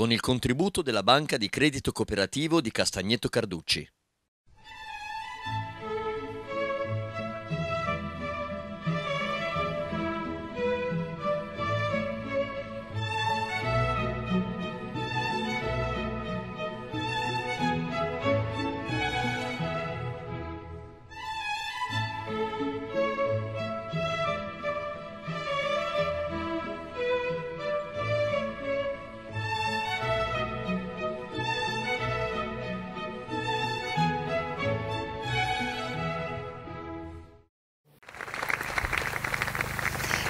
con il contributo della Banca di Credito Cooperativo di Castagneto Carducci.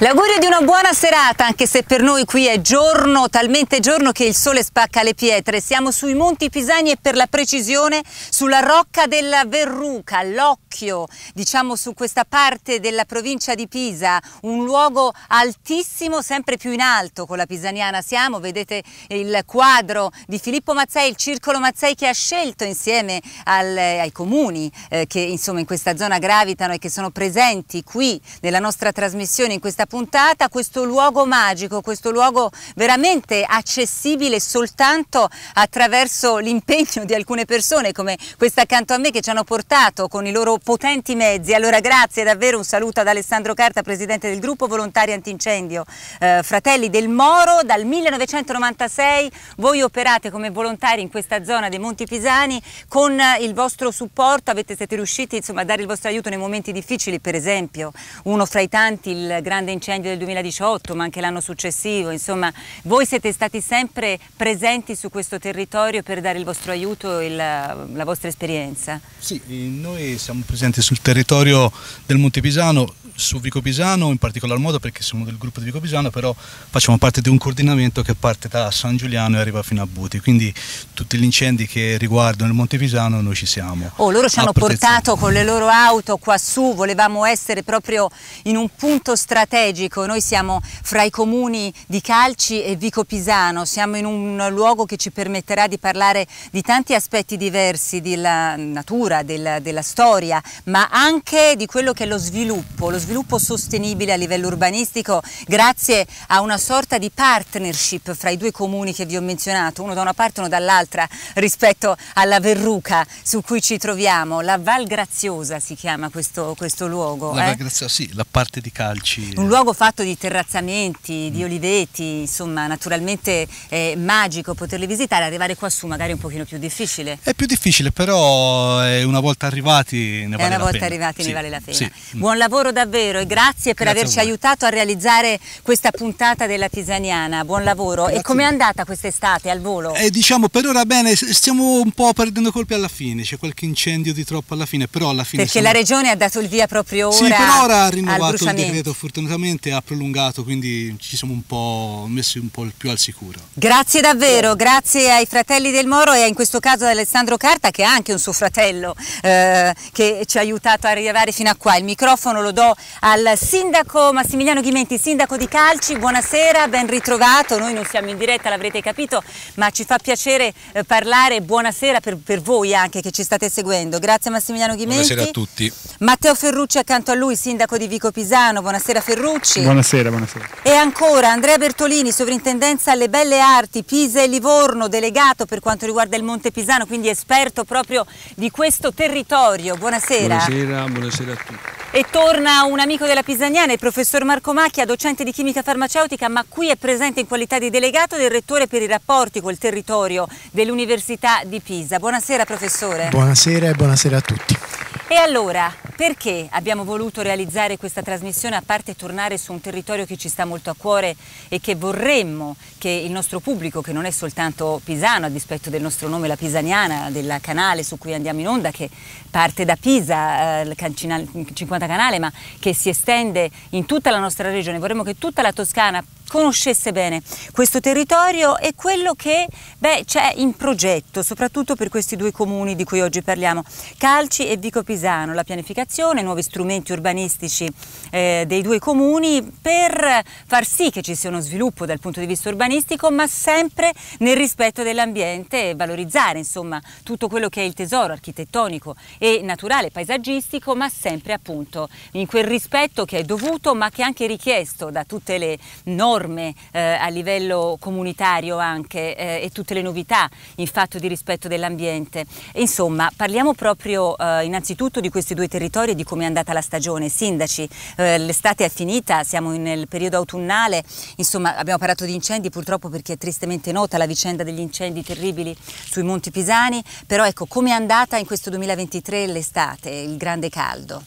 L'augurio di una buona serata, anche se per noi qui è giorno, talmente giorno che il sole spacca le pietre. Siamo sui Monti Pisani e per la precisione sulla Rocca della Verruca, l'occhio, diciamo su questa parte della provincia di Pisa, un luogo altissimo, sempre più in alto con la Pisaniana siamo, vedete il quadro di Filippo Mazzei, il Circolo Mazzei che ha scelto insieme al, ai comuni eh, che insomma in questa zona gravitano e che sono presenti qui nella nostra trasmissione in questa puntata questo luogo magico, questo luogo veramente accessibile soltanto attraverso l'impegno di alcune persone come questa accanto a me che ci hanno portato con i loro potenti mezzi. Allora grazie davvero, un saluto ad Alessandro Carta, presidente del gruppo Volontari Antincendio eh, Fratelli del Moro. Dal 1996 voi operate come volontari in questa zona dei Monti Pisani con il vostro supporto, avete, siete riusciti insomma, a dare il vostro aiuto nei momenti difficili, per esempio uno fra i tanti il grande incendio del 2018 ma anche l'anno successivo, insomma voi siete stati sempre presenti su questo territorio per dare il vostro aiuto e la, la vostra esperienza. Sì, noi siamo presenti sul territorio del Monte Pisano su Vico Pisano in particolar modo perché siamo del gruppo di Vico Pisano, però facciamo parte di un coordinamento che parte da San Giuliano e arriva fino a Buti, quindi tutti gli incendi che riguardano il Monte Pisano noi ci siamo. Oh, loro ci hanno portato con le loro auto qua su, volevamo essere proprio in un punto strategico, noi siamo fra i comuni di Calci e Vico Pisano, siamo in un luogo che ci permetterà di parlare di tanti aspetti diversi della natura, della, della storia, ma anche di quello che è lo sviluppo, lo sviluppo sviluppo sostenibile a livello urbanistico grazie a una sorta di partnership fra i due comuni che vi ho menzionato, uno da una parte e uno dall'altra rispetto alla Verruca su cui ci troviamo. La Val Graziosa si chiama questo, questo luogo. La eh? Val Graziosa, sì, la parte di Calci. Un luogo fatto di terrazzamenti, di oliveti, insomma naturalmente è magico poterli visitare, arrivare qua su magari è un pochino più difficile. È più difficile però una volta arrivati ne vale la pena. Una volta arrivati ne vale la pena. Sì. Buon lavoro davvero davvero e grazie per grazie averci aiutato a realizzare questa puntata della Pisaniana. Buon lavoro. Grazie. E com'è andata quest'estate al volo? Eh, diciamo per ora bene, stiamo un po' perdendo colpi alla fine, c'è qualche incendio di troppo alla fine, però alla fine... Perché siamo... la regione ha dato il via proprio ora Sì, per ora ha rinnovato il decreto fortunatamente, ha prolungato, quindi ci siamo un po' messi un po' più al sicuro. Grazie davvero, grazie ai fratelli del Moro e in questo caso ad Alessandro Carta che è anche un suo fratello eh, che ci ha aiutato a arrivare fino a qua. Il microfono lo do al sindaco Massimiliano Ghimenti, sindaco di Calci, buonasera, ben ritrovato, noi non siamo in diretta l'avrete capito ma ci fa piacere eh, parlare, buonasera per, per, voi anche che ci state seguendo, grazie Massimiliano Ghimenti. Buonasera a tutti. Matteo Ferrucci accanto a lui, sindaco di Vico Pisano, buonasera Ferrucci. Buonasera, buonasera. E ancora Andrea Bertolini, sovrintendenza alle belle arti, Pisa e Livorno, delegato per quanto riguarda il Monte Pisano, quindi esperto proprio di questo territorio, buonasera. Buonasera, buonasera a tutti. E torna un amico della Pisaniana, il professor Marco Macchia, docente di chimica farmaceutica, ma qui è presente in qualità di delegato del rettore per i rapporti col territorio dell'Università di Pisa. Buonasera professore. Buonasera e buonasera a tutti. E allora, perché abbiamo voluto realizzare questa trasmissione a parte tornare su un territorio che ci sta molto a cuore e che vorremmo che il nostro pubblico, che non è soltanto pisano, a dispetto del nostro nome La Pisaniana, del canale su cui andiamo in onda, che parte da Pisa, eh, 50 canale, ma che si estende in tutta la nostra regione, vorremmo che tutta la Toscana conoscesse bene questo territorio e quello che c'è in progetto, soprattutto per questi due comuni di cui oggi parliamo, Calci e Vico Pisano, la pianificazione, nuovi strumenti urbanistici eh, dei due comuni per far sì che ci sia uno sviluppo dal punto di vista urbanistico, ma sempre nel rispetto dell'ambiente e valorizzare insomma tutto quello che è il tesoro architettonico e naturale, paesaggistico, ma sempre appunto in quel rispetto che è dovuto ma che è anche richiesto da tutte le norme norme eh, a livello comunitario anche eh, e tutte le novità in fatto di rispetto dell'ambiente. Insomma, parliamo proprio eh, innanzitutto di questi due territori e di come è andata la stagione. Sindaci, eh, l'estate è finita, siamo nel periodo autunnale, insomma abbiamo parlato di incendi purtroppo perché è tristemente nota la vicenda degli incendi terribili sui Monti Pisani, però ecco come è andata in questo 2023 l'estate, il grande caldo?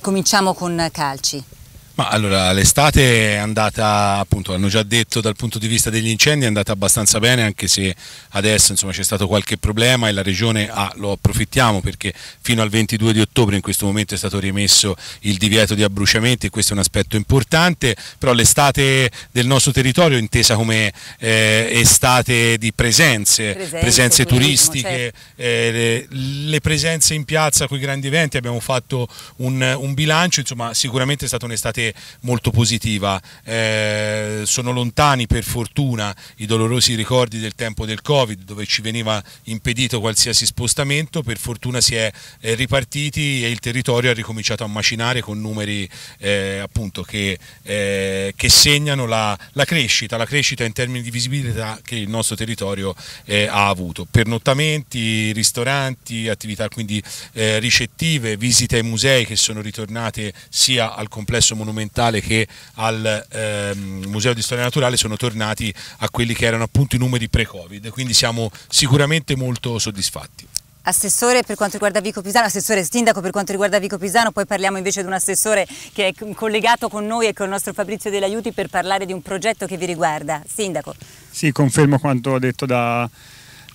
Cominciamo con Calci. Ma allora l'estate è andata, appunto, hanno già detto dal punto di vista degli incendi, è andata abbastanza bene anche se adesso insomma, c'è stato qualche problema e la regione ah, lo approfittiamo perché fino al 22 di ottobre in questo momento è stato rimesso il divieto di abbruciamenti e questo è un aspetto importante, però l'estate del nostro territorio intesa come eh, estate di presenze, presenze, presenze turistiche, certo. eh, le, le, presenze in piazza con i grandi eventi, abbiamo fatto un, un bilancio, insomma sicuramente è stata un'estate molto positiva. Eh, sono lontani per fortuna i dolorosi ricordi del tempo del Covid dove ci veniva impedito qualsiasi spostamento, per fortuna si è eh, ripartiti e il territorio ha ricominciato a macinare con numeri eh, appunto che, eh, che segnano la, la, crescita, la crescita in termini di visibilità che il nostro territorio eh, ha avuto. Pernottamenti, ristoranti, attività quindi eh, ricettive, visite ai musei che sono ritornate sia al complesso monumentale monumentale che al ehm, Museo di Storia Naturale sono tornati a quelli che erano appunto i numeri pre-Covid, quindi siamo sicuramente molto soddisfatti. Assessore per quanto riguarda Vico Pisano, assessore sindaco per quanto riguarda Vico Pisano, poi parliamo invece di un assessore che è collegato con noi e con il nostro Fabrizio Degli Aiuti per parlare di un progetto che vi riguarda. Sindaco. Sì, confermo quanto detto da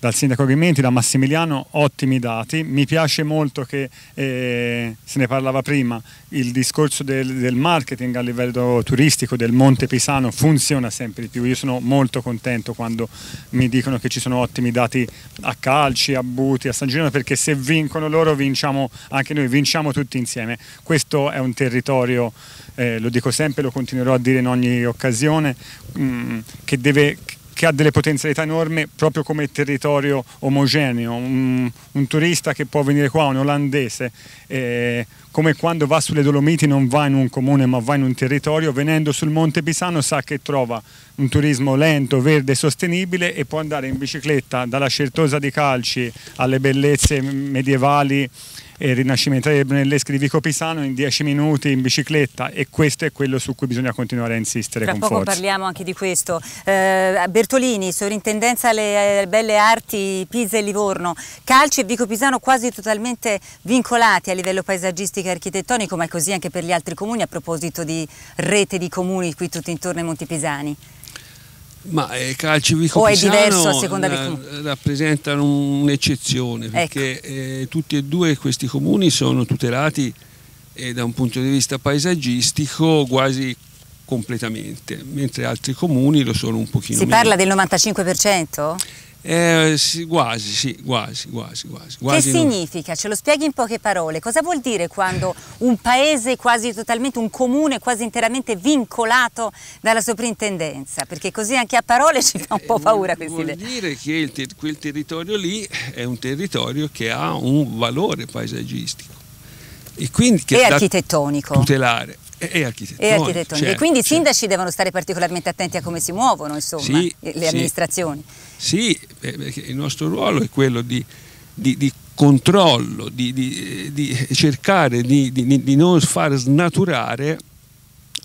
dal sindaco Grimenti, da Massimiliano, ottimi dati. Mi piace molto che, eh, se ne parlava prima, il discorso del, del, marketing a livello turistico del Monte Pisano funziona sempre di più. Io sono molto contento quando mi dicono che ci sono ottimi dati a Calci, a Buti, a San Girone, perché se vincono loro vinciamo anche noi, vinciamo tutti insieme. Questo è un territorio, eh, lo dico sempre, lo continuerò a dire in ogni occasione, mh, mm, che deve che ha delle potenzialità enormi proprio come territorio omogeneo, un, un turista che può venire qua, un olandese, eh, come quando va sulle Dolomiti non va in un comune ma va in un territorio, venendo sul Monte Pisano sa che trova un turismo lento, verde, sostenibile e può andare in bicicletta dalla Certosa di Calci alle bellezze medievali e rinascimentale del Brunelleschi di Vico Pisano in 10 minuti in bicicletta e questo è quello su cui bisogna continuare a insistere Tra con poco forza. parliamo anche di questo. Eh, Bertolini, Sovrintendenza alle Belle Arti Pisa e Livorno, Calci e Vico Pisano quasi totalmente vincolati a livello paesaggistico e architettonico, ma è così anche per gli altri comuni a proposito di rete di comuni qui tutti intorno ai Monti Pisani. Ma eh, Calci Vico o è diverso a seconda dei comuni? rappresentano un'eccezione perché ecco. eh, tutti e due questi comuni sono tutelati eh, da un punto di vista paesaggistico quasi completamente, mentre altri comuni lo sono un pochino si meno. Si parla del 95%? Eh, sì, quasi, sì, quasi, quasi, quasi. quasi che significa? Ce lo spieghi in poche parole? Cosa vuol dire quando un paese quasi totalmente, un comune quasi interamente vincolato dalla soprintendenza? Perché così anche a parole ci fa un po' eh, paura questi Vuol dire che ter quel territorio lì è un territorio che ha un valore paesaggistico e quindi che e architettonico. tutelare e architettonico. E, architettonico. Certo, quindi i certo. sindaci devono stare particolarmente attenti a come si muovono insomma, sì, le amministrazioni. Sì, perché il nostro ruolo è quello di, di, di controllo, di, di cercare di, non far snaturare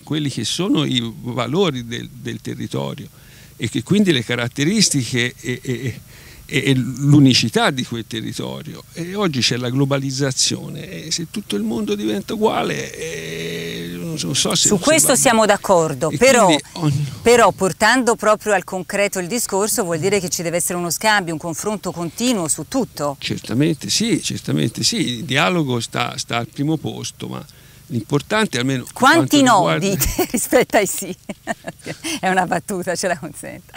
quelli che sono i valori del, del territorio e che quindi le caratteristiche e, e, e l'unicità di quel territorio. E oggi c'è la globalizzazione e se tutto il mondo diventa uguale non so se su questo va... siamo d'accordo però, ogni... però, portando proprio al concreto il discorso vuol dire che ci deve essere uno scambio un confronto continuo su tutto certamente sì certamente sì il dialogo sta, sta al primo posto ma l'importante almeno quanti no dite rispetto ai sì. È una battuta ce la consento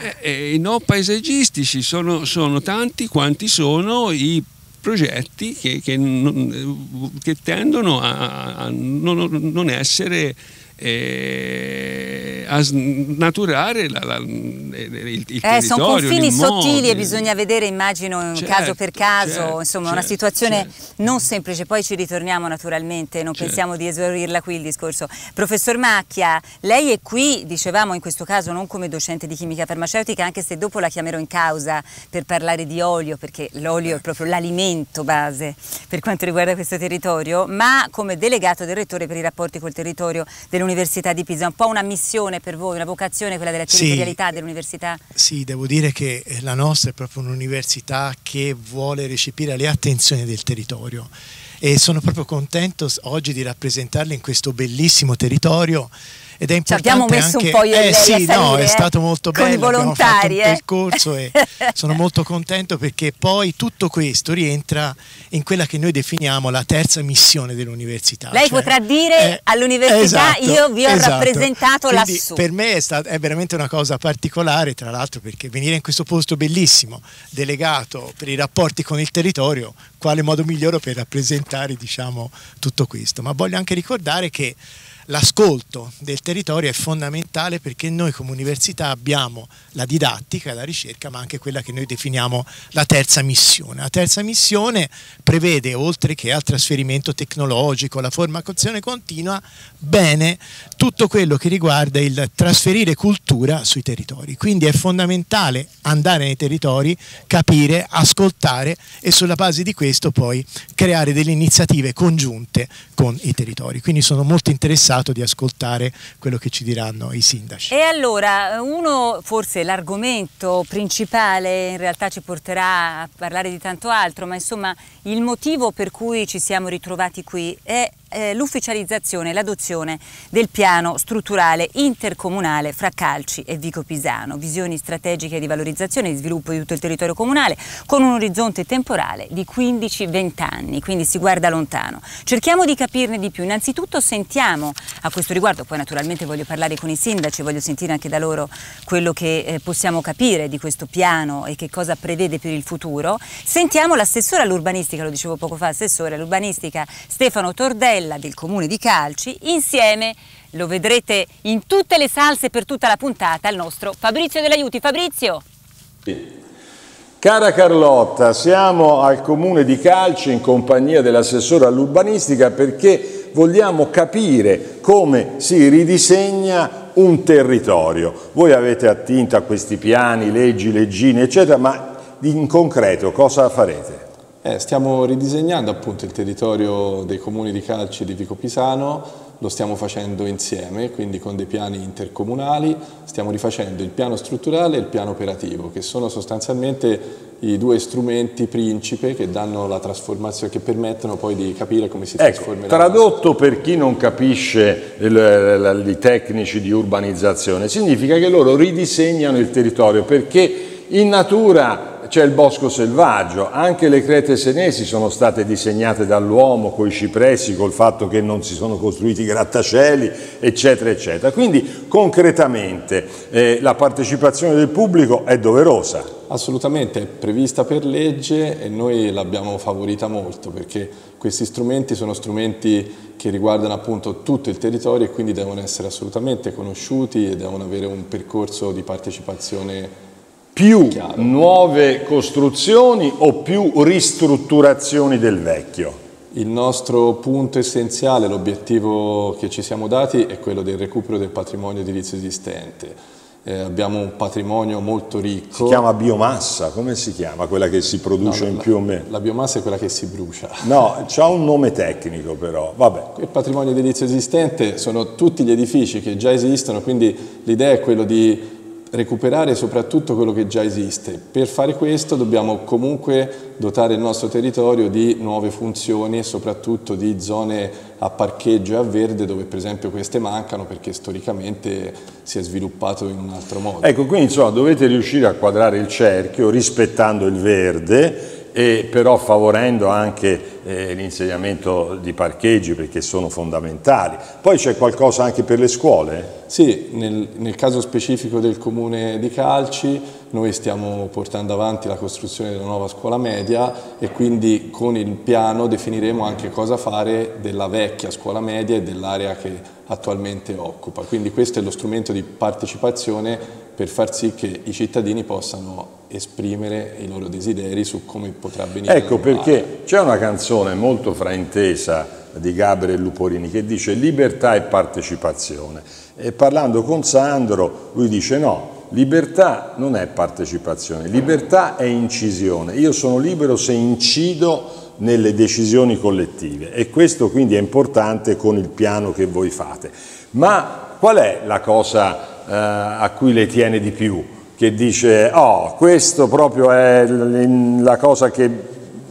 eh, eh, i no paesaggistici sono, sono tanti quanti sono i progetti che, che, che tendono a, a non, non, essere eh, a snaturare la, la, il, il eh, sono confini sottili e bisogna vedere, immagino, certo, caso per caso, certo, insomma, certo, una situazione certo. non semplice. Poi ci ritorniamo naturalmente, non Certo. pensiamo di esaurirla qui il discorso. Professor Macchia, lei è qui, dicevamo in questo caso, non come docente di chimica farmaceutica, anche se dopo la chiamerò in causa per parlare di olio, perché l'olio è proprio l'alimento base per quanto riguarda questo territorio, ma come delegato del rettore per i rapporti col territorio dell'Università di Pisa. Un po' una missione per voi, una vocazione quella della Sì. territorialità dell'università? Sì, devo dire che eh, la nostra è proprio un'università che vuole recepire le attenzioni del territorio e sono proprio contento oggi di rappresentarli in questo bellissimo territorio ed è Ci importante abbiamo messo anche un po' io eh, sì, no, è eh, stato molto con i bello, abbiamo fatto un volontari, percorso e sono molto contento perché poi tutto questo rientra in quella che noi definiamo la terza missione dell'università. Lei cioè- potrà dire eh, all'università, esatto, io vi ho esatto. rappresentato Quindi lassù. Per me è, stat- è veramente una cosa particolare, tra l'altro, perché venire in questo posto bellissimo, delegato per i rapporti con il territorio, quale modo migliore per rappresentare diciamo, tutto questo. Ma voglio anche ricordare che l'ascolto del territorio è fondamentale perché noi come università abbiamo la didattica la ricerca, ma anche quella che noi definiamo la terza missione. La terza missione prevede, oltre che al trasferimento tecnologico, la formazione continua, bene tutto quello che riguarda il trasferire cultura sui territori. Quindi è fondamentale andare nei territori, capire, ascoltare e sulla base di questo poi creare delle iniziative congiunte con i territori. Quindi sono molto interessato di ascoltare quello che ci diranno i sindaci. E allora, uno, forse l'argomento principale in realtà ci porterà a parlare di tanto altro, ma insomma il motivo per cui ci siamo ritrovati qui è eh, l'ufficializzazione, l'adozione del piano strutturale intercomunale fra Calci e Vico Pisano, visioni strategiche di valorizzazione e sviluppo di tutto il territorio comunale con un orizzonte temporale di 15-20 anni, quindi si guarda lontano. Cerchiamo di capirne di più, innanzitutto sentiamo a questo riguardo, poi naturalmente voglio parlare con i sindaci, voglio sentire anche da loro quello che eh, possiamo capire di questo piano e che cosa prevede per il futuro. Sentiamo l'assessore all'urbanistica, lo dicevo poco fa, assessore all'urbanistica Stefano Tordella del comune di Calci, insieme lo vedrete in tutte le salse per tutta la puntata, il nostro Fabrizio dell'Aiuti. Fabrizio! Cara Carlotta, siamo al comune di Calci in compagnia dell'assessore all'urbanistica perché vogliamo capire come si ridisegna un territorio. Voi avete attinto a questi piani, leggi, leggine, eccetera, ma in concreto cosa farete? Eh, stiamo ridisegnando appunto il territorio dei comuni di Calci e di Vico Pisano, lo stiamo facendo insieme, quindi con dei piani intercomunali, stiamo rifacendo il piano strutturale e il piano operativo, che sono sostanzialmente i due strumenti principe che danno la trasformazione, che permettono poi di capire come si Ecco, trasformerà. tradotto per chi non capisce i tecnici di urbanizzazione, significa che loro ridisegnano il territorio perché in natura c'è il bosco selvaggio, anche le crete senesi sono state disegnate dall'uomo con i cipressi, col fatto che non si sono costruiti grattacieli, eccetera, eccetera. Quindi concretamente eh, la partecipazione del pubblico è doverosa. Assolutamente, è prevista per legge e noi l'abbiamo favorita molto perché questi strumenti sono strumenti che riguardano appunto tutto il territorio e quindi devono essere assolutamente conosciuti e devono avere un percorso di partecipazione Più Chiaro. nuove costruzioni o più ristrutturazioni del vecchio? Il nostro punto essenziale, l'obiettivo che ci siamo dati è quello del recupero del patrimonio edilizio esistente. Eh, abbiamo un patrimonio molto ricco. Si chiama biomassa, come si chiama quella che si No, produce in la- più o meno? La biomassa è quella che si brucia. No, c'ha un nome tecnico però, vabbè. Il patrimonio edilizio esistente sono tutti gli edifici che già esistono, quindi l'idea è quello di recuperare soprattutto quello che già esiste. Per fare questo dobbiamo comunque dotare il nostro territorio di nuove funzioni e soprattutto di zone a parcheggio e a verde dove per esempio queste mancano perché storicamente si è sviluppato in un altro modo. Ecco, quindi insomma dovete riuscire a quadrare il cerchio rispettando il verde e però favorendo anche eh, l'insegnamento di parcheggi perché sono fondamentali. Poi c'è qualcosa anche per le scuole? Sì, nel, nel, caso specifico del comune di Calci noi stiamo portando avanti la costruzione della nuova scuola media e quindi con il piano definiremo anche cosa fare della vecchia scuola media e dell'area che attualmente occupa. Quindi questo è lo strumento di partecipazione per far sì che i cittadini possano esprimere i loro desideri su come potrà venire. Ecco perché c'è una canzone molto fraintesa di Gabriel Luporini che dice libertà e partecipazione e parlando con Sandro lui dice no, libertà non è partecipazione, libertà è incisione, io sono libero se incido nelle decisioni collettive e questo quindi è importante con il piano che voi fate. Ma qual è la cosa a cui le tiene di più? che dice oh questo proprio è la cosa che,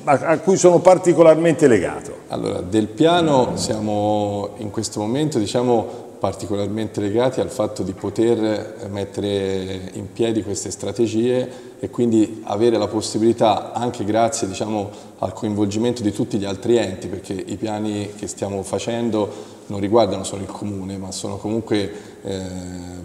a cui sono particolarmente legato? Allora, del piano siamo in questo momento diciamo, particolarmente legati al fatto di poter mettere in piedi queste strategie e quindi avere la possibilità, anche grazie diciamo, al coinvolgimento di tutti gli altri enti, perché i piani che stiamo facendo non riguardano solo il comune, ma sono comunque eh,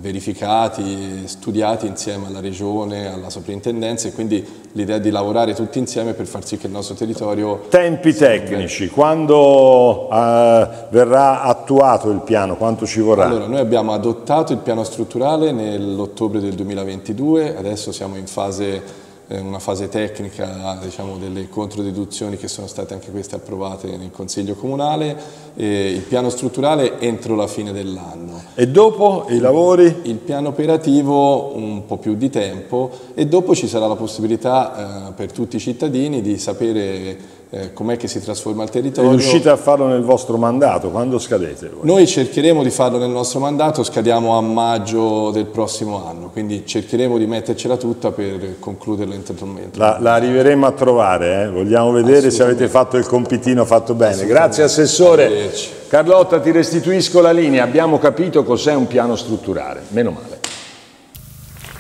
verificati, studiati insieme alla regione, alla soprintendenza e quindi l'idea di lavorare tutti insieme per far sì che il nostro territorio... Tempi tecnici, quando eh, verrà attuato il piano, quanto ci vorrà? Allora, noi abbiamo adottato il piano strutturale nell'ottobre del 2022, adesso siamo in fase una fase tecnica diciamo, delle controdeduzioni che sono state anche queste approvate nel Consiglio Comunale, il piano strutturale entro la fine dell'anno. E dopo i lavori? Il piano operativo un po' più di tempo e dopo ci sarà la possibilità eh, per tutti i cittadini di sapere eh, com'è che si trasforma il territorio. Riuscite a farlo nel vostro mandato? Quando scadete? Voi? Noi cercheremo di farlo nel nostro mandato, scadiamo a maggio del prossimo anno, quindi cercheremo di mettercela tutta per concluderlo integralmente. La, la arriveremo a trovare, eh? vogliamo vedere se avete fatto il compitino fatto bene. Grazie Assessore. Carlotta ti restituisco la linea, abbiamo capito cos'è un piano strutturale, meno male.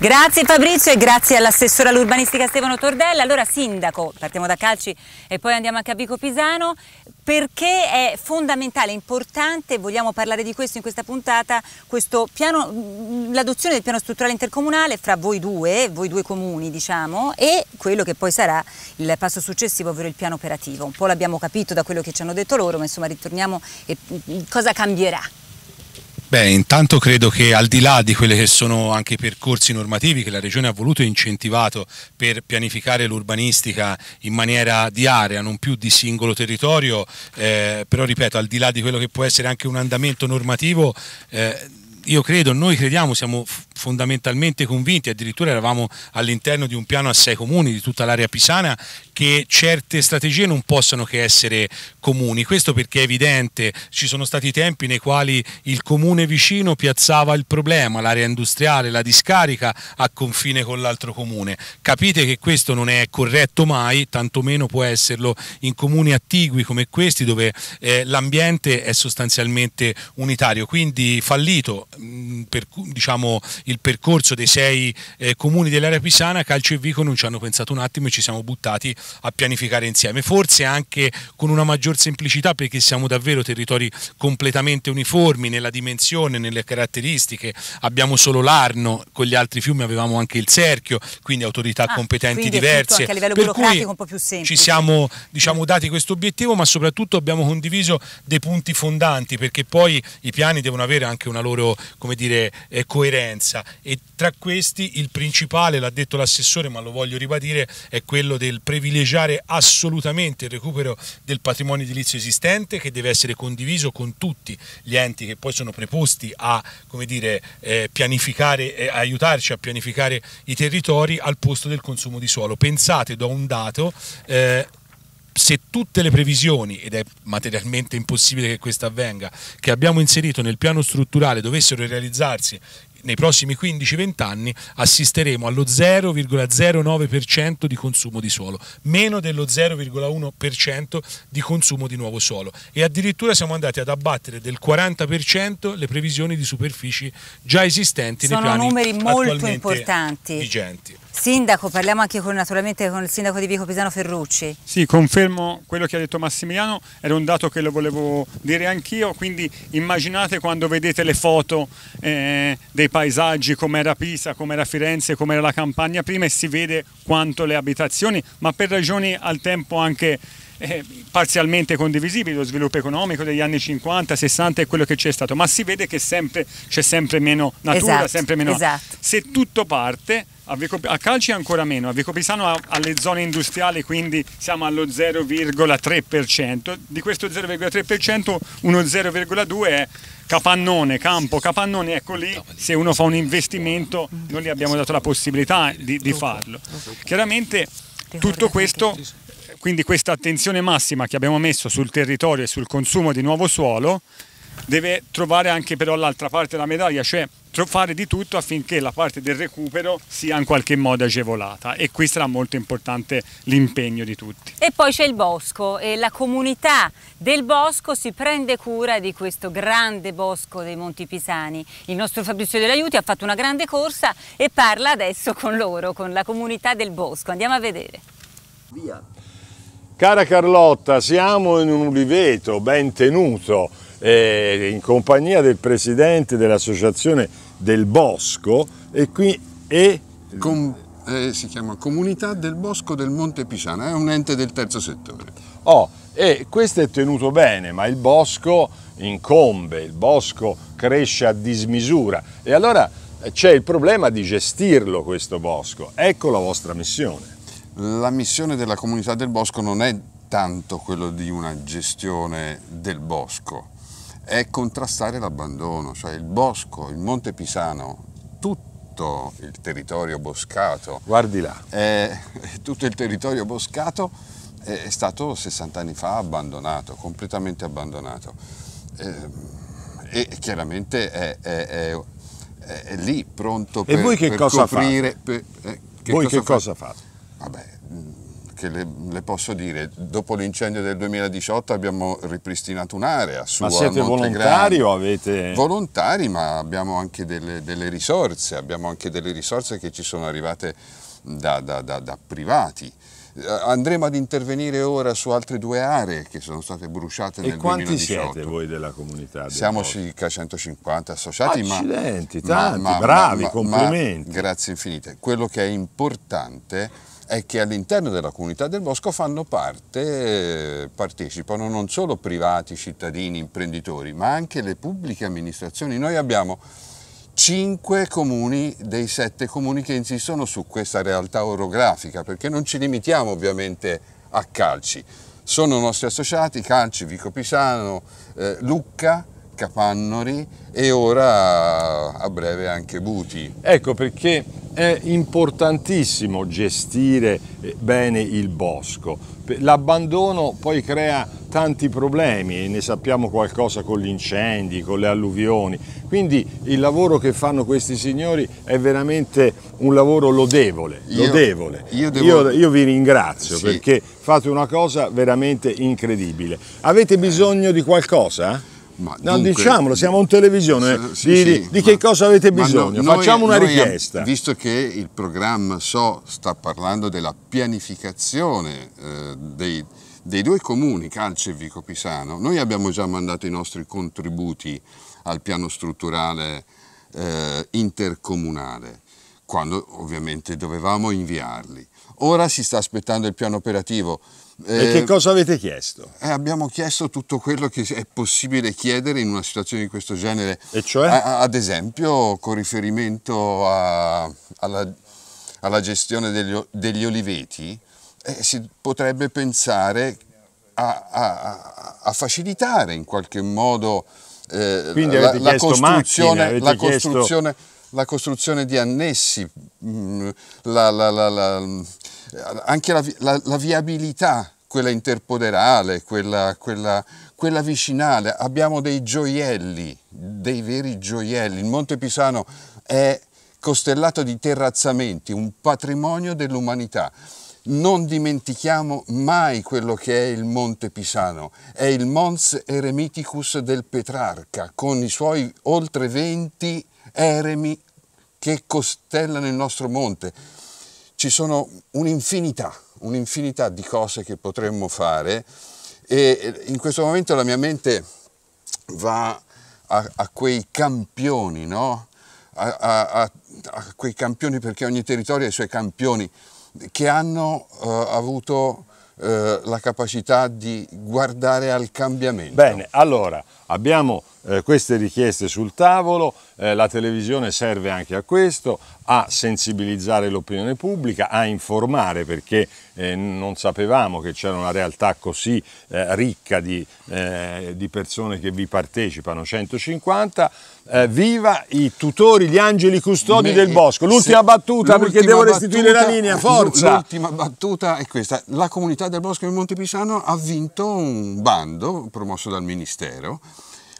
Grazie Fabrizio e grazie all'assessore all'urbanistica Stefano Tordella. Allora Sindaco, partiamo da Calci e poi andiamo a Capico Pisano, perché è fondamentale, importante, vogliamo parlare di questo in questa puntata, l'adozione del piano strutturale intercomunale fra voi due, voi due comuni diciamo, e quello che poi sarà il passo successivo, ovvero il piano operativo. Un po' l'abbiamo capito da quello che ci hanno detto loro, ma insomma ritorniamo e cosa cambierà? Beh, intanto credo che al di là di quelli che sono anche i percorsi normativi che la Regione ha voluto e incentivato per pianificare l'urbanistica in maniera di area, non più di singolo territorio, eh, però ripeto, al di là di quello che può essere anche un andamento normativo, eh, io credo, noi crediamo, siamo fondamentalmente convinti, addirittura eravamo all'interno di un piano a sei comuni di tutta l'area pisana, che certe strategie non possono che essere comuni. Questo perché è evidente, ci sono stati tempi nei quali il comune vicino piazzava il problema, l'area industriale, la discarica a confine con l'altro comune. Capite che questo non è corretto mai, tantomeno può esserlo in comuni attigui come questi dove eh, l'ambiente è sostanzialmente unitario, quindi fallito mh, mm, per, diciamo, percorso dei sei eh, comuni dell'area pisana, Calcio e Vico non ci hanno pensato un attimo e ci siamo buttati a pianificare insieme, forse anche con una maggior semplicità perché siamo davvero territori completamente uniformi nella dimensione, nelle caratteristiche, abbiamo solo l'Arno, con gli altri fiumi avevamo anche il Serchio, quindi autorità ah, competenti quindi diverse, anche a livello per cui un po' più semplice. ci siamo diciamo, dati questo obiettivo ma soprattutto abbiamo condiviso dei punti fondanti perché poi i piani devono avere anche una loro come dire, eh, coerenza e tra questi il principale, l'ha detto l'assessore ma lo voglio ribadire, è quello del privilegiare assolutamente il recupero del patrimonio edilizio esistente che deve essere condiviso con tutti gli enti che poi sono preposti a dire, eh, pianificare, eh, aiutarci a pianificare i territori al posto del consumo di suolo. Pensate, do un dato, eh, se tutte le previsioni, ed è materialmente impossibile che questo avvenga, che abbiamo inserito nel piano strutturale dovessero realizzarsi nei prossimi 15-20 anni assisteremo allo 0,09% di consumo di suolo, meno dello 0,1% di consumo di nuovo suolo e addirittura siamo andati ad abbattere del 40% le previsioni di superfici già esistenti Sono nei piani numeri molto importanti. vigenti. Sindaco, parliamo anche con, naturalmente con il sindaco di Vico Pisano Ferrucci. Sì, confermo quello che ha detto Massimiliano, era un dato che lo volevo dire anch'io, quindi immaginate quando vedete le foto eh, dei paesaggi, com'era Pisa, com'era Firenze, com'era la campagna prima e si vede quanto le abitazioni, ma per ragioni al tempo anche eh, parzialmente condivisibili, lo sviluppo economico degli anni 50, 60 è quello che c'è stato, ma si vede che sempre, c'è sempre meno natura, Esatto, sempre meno... esatto. Se tutto parte, a, Vico- a Calci ancora meno, a Vico Pisano ha- alle zone industriali quindi siamo allo 0,3%, di questo 0,3% uno 0,2% è capannone, campo, capannone, ecco lì, se uno fa un investimento noi gli abbiamo dato la possibilità di, di farlo. Chiaramente tutto questo quindi questa attenzione massima che abbiamo messo sul territorio e sul consumo di nuovo suolo deve trovare anche però l'altra parte della medaglia, cioè fare di tutto affinché la parte del recupero sia in qualche modo agevolata e qui sarà molto importante l'impegno di tutti. E poi c'è il bosco e la comunità del bosco si prende cura di questo grande bosco dei Monti Pisani. Il nostro Fabrizio Dell'Aiuti ha fatto una grande corsa e parla adesso con loro, con la comunità del bosco. Andiamo a vedere. Cara Carlotta, siamo in un uliveto ben tenuto eh, in compagnia del presidente dell'associazione del Bosco e qui e Com- eh, si chiama Comunità del Bosco del Monte Pisano, è un ente del terzo settore. Oh, e questo è tenuto bene, ma il bosco incombe, il bosco cresce a dismisura e allora eh, c'è il problema di gestirlo questo bosco. Ecco la vostra missione. La missione della Comunità del Bosco non è tanto quello di una gestione del bosco, è contrastare l'abbandono, cioè il bosco, il Monte Pisano, tutto il territorio boscato, Guardi là. è- tutto il territorio boscato è stato 60 anni fa abbandonato, completamente abbandonato. Eh, E chiaramente è, è- è- è- lì pronto E per, voi che per cosa coprire. per- eh, che Voi che fa- cosa fate? Vabbè, che le, le posso dire, dopo l'incendio del 2018 abbiamo ripristinato un'area su Ma siete volontari o avete... Volontari, ma abbiamo anche delle, delle risorse, abbiamo anche delle risorse che ci sono arrivate da, da- da- da privati. Eh, Andremo ad intervenire ora su altre due aree che sono state bruciate E nel quanti 2018. siete voi della comunità? Siamo bosco? circa 150 associati, Accidenti, ma, tanti, ma- bravi, ma- complimenti. ma- grazie infinite. Quello che è importante è che all'interno della comunità del bosco fanno parte, partecipano non solo privati, cittadini, imprenditori, ma anche le pubbliche amministrazioni. Noi abbiamo cinque comuni dei sette comuni che insistono su questa realtà orografica, perché non ci limitiamo ovviamente a Calci. Sono nostri associati Calci, Vico Pisano, eh, Lucca, Capannori e ora a breve anche Buti. Ecco perché è importantissimo gestire eh, bene il bosco. L'abbandono poi crea tanti problemi ne sappiamo qualcosa con gli incendi, con le alluvioni. Quindi il lavoro che fanno questi signori è veramente un lavoro lodevole. Io- lodevole. io devo- io, io vi ringrazio Sì. perché fate una cosa veramente incredibile. Avete bisogno di qualcosa? Ma No, dunque- diciamolo, siamo in televisione. Sì, di, sì, di- ma- che cosa avete no- bisogno? noi- Facciamo una noi ab- richiesta. visto che il programma SO sta parlando della pianificazione eh, dei, dei due comuni, Calce e Vico Pisano, noi abbiamo già mandato i nostri contributi al piano strutturale eh, intercomunale, quando ovviamente dovevamo inviarli. Ora si sta aspettando il piano operativo. E Eh, che cosa avete chiesto? eh, abbiamo chiesto tutto quello che è possibile chiedere in una situazione di questo genere, E cioè? A- ad esempio con riferimento a- alla, alla gestione degli, degli oliveti, eh, si potrebbe pensare a, a- a- facilitare in qualche modo eh, la, la costruzione, macchine, la costruzione- la costruzione di annessi, mm, la- la- la- la- anche la viabilità, quella interpoderale, quella, quella- quella vicinale. Abbiamo dei gioielli, dei veri gioielli. Il Monte Pisano è costellato di terrazzamenti, un patrimonio dell'umanità. Non dimentichiamo mai quello che è il Monte Pisano, è il Mons Eremiticus del Petrarca, con i suoi oltre 20 eremi che costellano il nostro monte. ci sono un'infinità, un'infinità di cose che potremmo fare e in questo momento la mia mente va a, a quei campioni, no? A, a, a, quei campioni perché ogni territorio ha i suoi campioni che hanno uh, avuto uh, la capacità di guardare al cambiamento. Bene, allora abbiamo eh, queste richieste sul tavolo, eh, la televisione serve anche a questo, a sensibilizzare l'opinione pubblica, a informare perché eh, non sapevamo che c'era una realtà così eh, ricca di, eh, di, persone che vi partecipano, 150. Eh, viva i tutori, gli angeli custodi Me, del bosco. L'ultima battuta perché devo restituire battuta, la linea, forza! L'ultima battuta è questa. La comunità del bosco di Montepisano ha vinto un bando promosso dal Ministero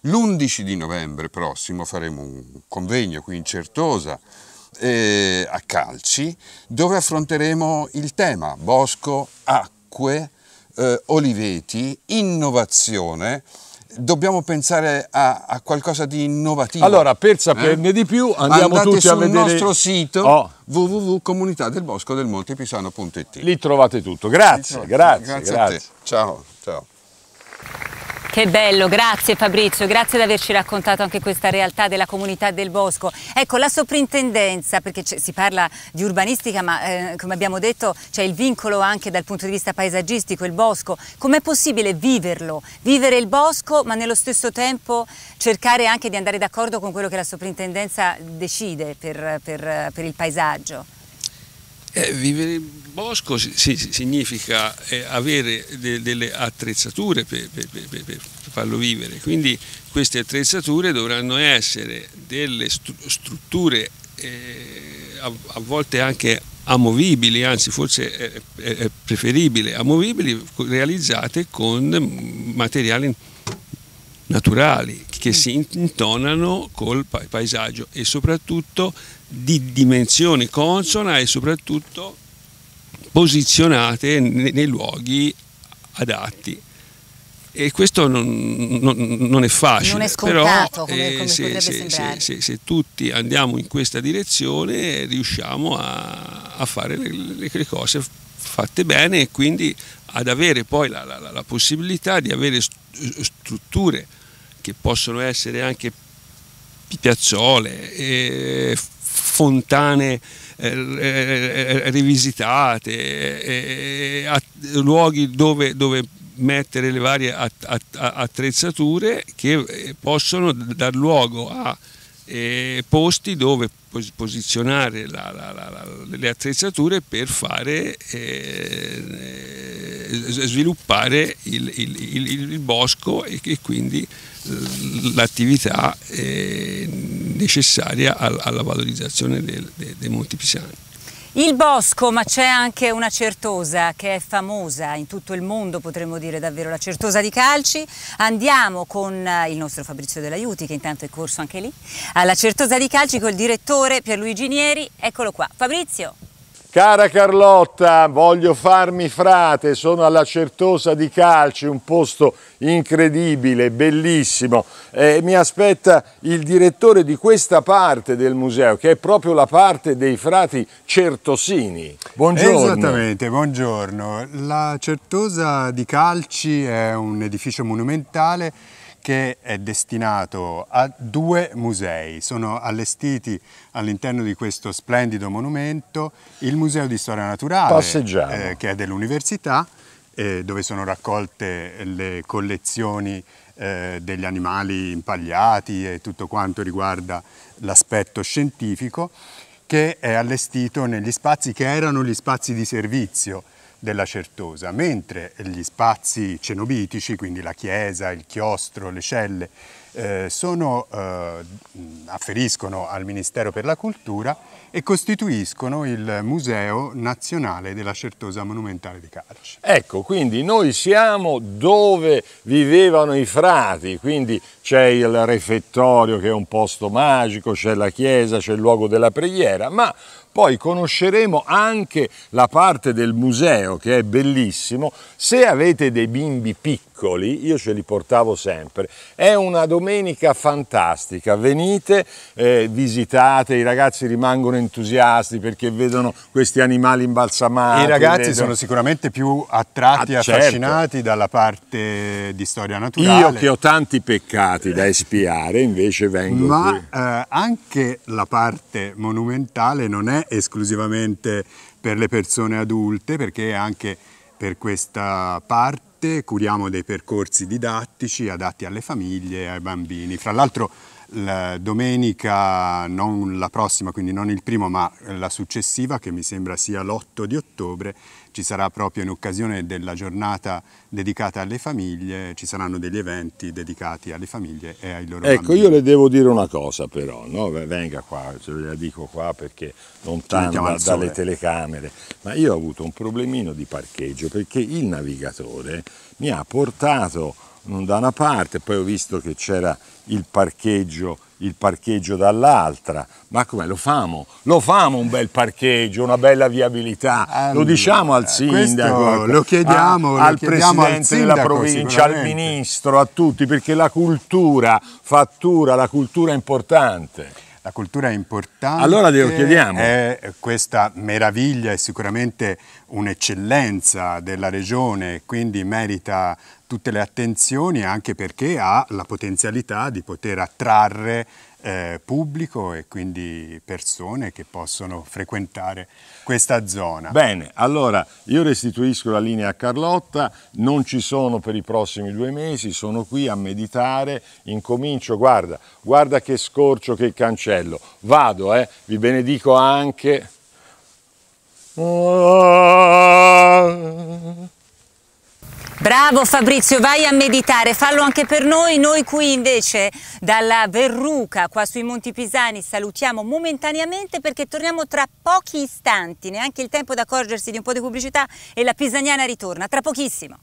L'11 di novembre prossimo faremo un convegno qui in Certosa eh, a Calci dove affronteremo il tema bosco, acque, eh, oliveti, innovazione dobbiamo pensare a, a, qualcosa di innovativo. Allora, per saperne eh? di più, andiamo Andate tutti a vedere... sul nostro sito oh. www.comunitadelboscodelmontepisano.it Lì trovate tutto. Grazie, grazie, grazie. grazie. Ciao, ciao. Che bello, grazie Fabrizio, grazie di averci raccontato anche questa realtà della comunità del bosco. Ecco, la soprintendenza, perché si parla di urbanistica, ma eh, come abbiamo detto c'è il vincolo anche dal punto di vista paesaggistico, il bosco. Com'è possibile viverlo, vivere il bosco, ma nello stesso tempo cercare anche di andare d'accordo con quello che la soprintendenza decide per, per, per il paesaggio? Eh, vivere in bosco sì, significa eh, avere de, delle attrezzature per, per, per, per, farlo vivere, quindi queste attrezzature dovranno essere delle strutture eh, a, a, volte anche amovibili, anzi forse è, è preferibile amovibili, realizzate con materiali naturali che mm. si intonano col paesaggio e soprattutto di dimensione consona e soprattutto posizionate nei luoghi adatti. E questo non, non, non è facile, non è scontato, però come, come se, se, se, se, tutti andiamo in questa direzione riusciamo a, a fare le, le, cose fatte bene e quindi ad avere poi la, la, la possibilità di avere strutture che possono essere anche piazzole, eh, fontane eh, eh rivisitate, eh, luoghi dove, dove, mettere le varie attrezzature che eh, possono dar luogo a posti dove posizionare la, la, la, le attrezzature per fare eh, sviluppare il, il, il, il, bosco e, e quindi l'attività eh, necessaria alla valorizzazione del, dei, dei Monti Pisani. Il bosco, ma c'è anche una certosa che è famosa in tutto il mondo, potremmo dire davvero, la certosa di Calci. Andiamo con eh, il nostro Fabrizio Dell'Aiuti, che intanto è corso anche lì, alla certosa di Calci col direttore Pierluigi Nieri. Eccolo qua. Fabrizio. Cara Carlotta, voglio farmi frate, sono alla Certosa di Calci, un posto incredibile, bellissimo. Eh, mi aspetta il direttore di questa parte del museo, che è proprio la parte dei frati certosini. Buongiorno. Esattamente, buongiorno. La Certosa di Calci è un edificio monumentale che è destinato a due musei. Sono allestiti all'interno di questo splendido monumento il Museo di Storia Naturale, eh, che è dell'Università, eh, dove sono raccolte le collezioni eh, degli animali impagliati e tutto quanto riguarda l'aspetto scientifico, che è allestito negli spazi che erano gli spazi di servizio della Certosa, mentre gli spazi cenobitici, quindi la chiesa, il chiostro, le celle, eh, sono, eh, afferiscono al Ministero per la Cultura e costituiscono il Museo Nazionale della Certosa Monumentale di Calci. Ecco, quindi noi siamo dove vivevano i frati, quindi c'è il refettorio che è un posto magico, c'è la chiesa, c'è il luogo della preghiera, ma poi conosceremo anche la parte del museo che è bellissimo. Se avete dei bimbi piccoli, piccoli, io ce li portavo sempre, è una domenica fantastica, venite, eh, visitate, i ragazzi rimangono entusiasti perché vedono questi animali imbalsamati. I ragazzi vedono... sono sicuramente più attratti e Ah, certo. affascinati dalla parte di storia naturale. Io che ho tanti peccati da espiare, invece vengo Ma qui. eh, anche la parte monumentale non è esclusivamente per le persone adulte, perché anche per questa parte curiamo dei percorsi didattici adatti alle famiglie e ai bambini. Fra l'altro la domenica, non la prossima, quindi non il primo, ma la successiva, che mi sembra sia l'8 di ottobre, ci sarà proprio in occasione della giornata dedicata alle famiglie, ci saranno degli eventi dedicati alle famiglie e ai loro Ecco, bambini. io le devo dire una cosa però, no? venga qua, ce la dico qua perché sole. dalle telecamere, ma io ho avuto un problemino di parcheggio perché il navigatore mi ha portato da una parte, poi ho visto che c'era il parcheggio, il parcheggio dall'altra, ma come lo famo? Lo famo un bel parcheggio, una bella viabilità, lo Allora, diciamo al questo sindaco, lo chiediamo- a- lo al chiediamo al presidente della sindaco provincia, al ministro, a tutti, perché la cultura fattura, la cultura è importante. La cultura è importante. Allora glielo chiediamo. È questa meraviglia è sicuramente un'eccellenza della regione, quindi merita tutte le attenzioni anche perché ha la potenzialità di poter attrarre eh, pubblico e quindi persone che possono frequentare questa zona. Bene, allora io restituisco la linea a Carlotta, non ci sono per i prossimi due mesi, sono qui a meditare, incomincio, guarda, guarda che scorcio, che cancello, vado, eh, vi benedico anche. Bravo Fabrizio, vai a meditare, fallo anche per noi. Noi qui invece dalla Verruca, qua sui Monti Pisani, salutiamo momentaneamente perché torniamo tra pochi istanti, neanche il tempo di accorgersi di un po' di pubblicità e la Pisaniana ritorna, tra pochissimo.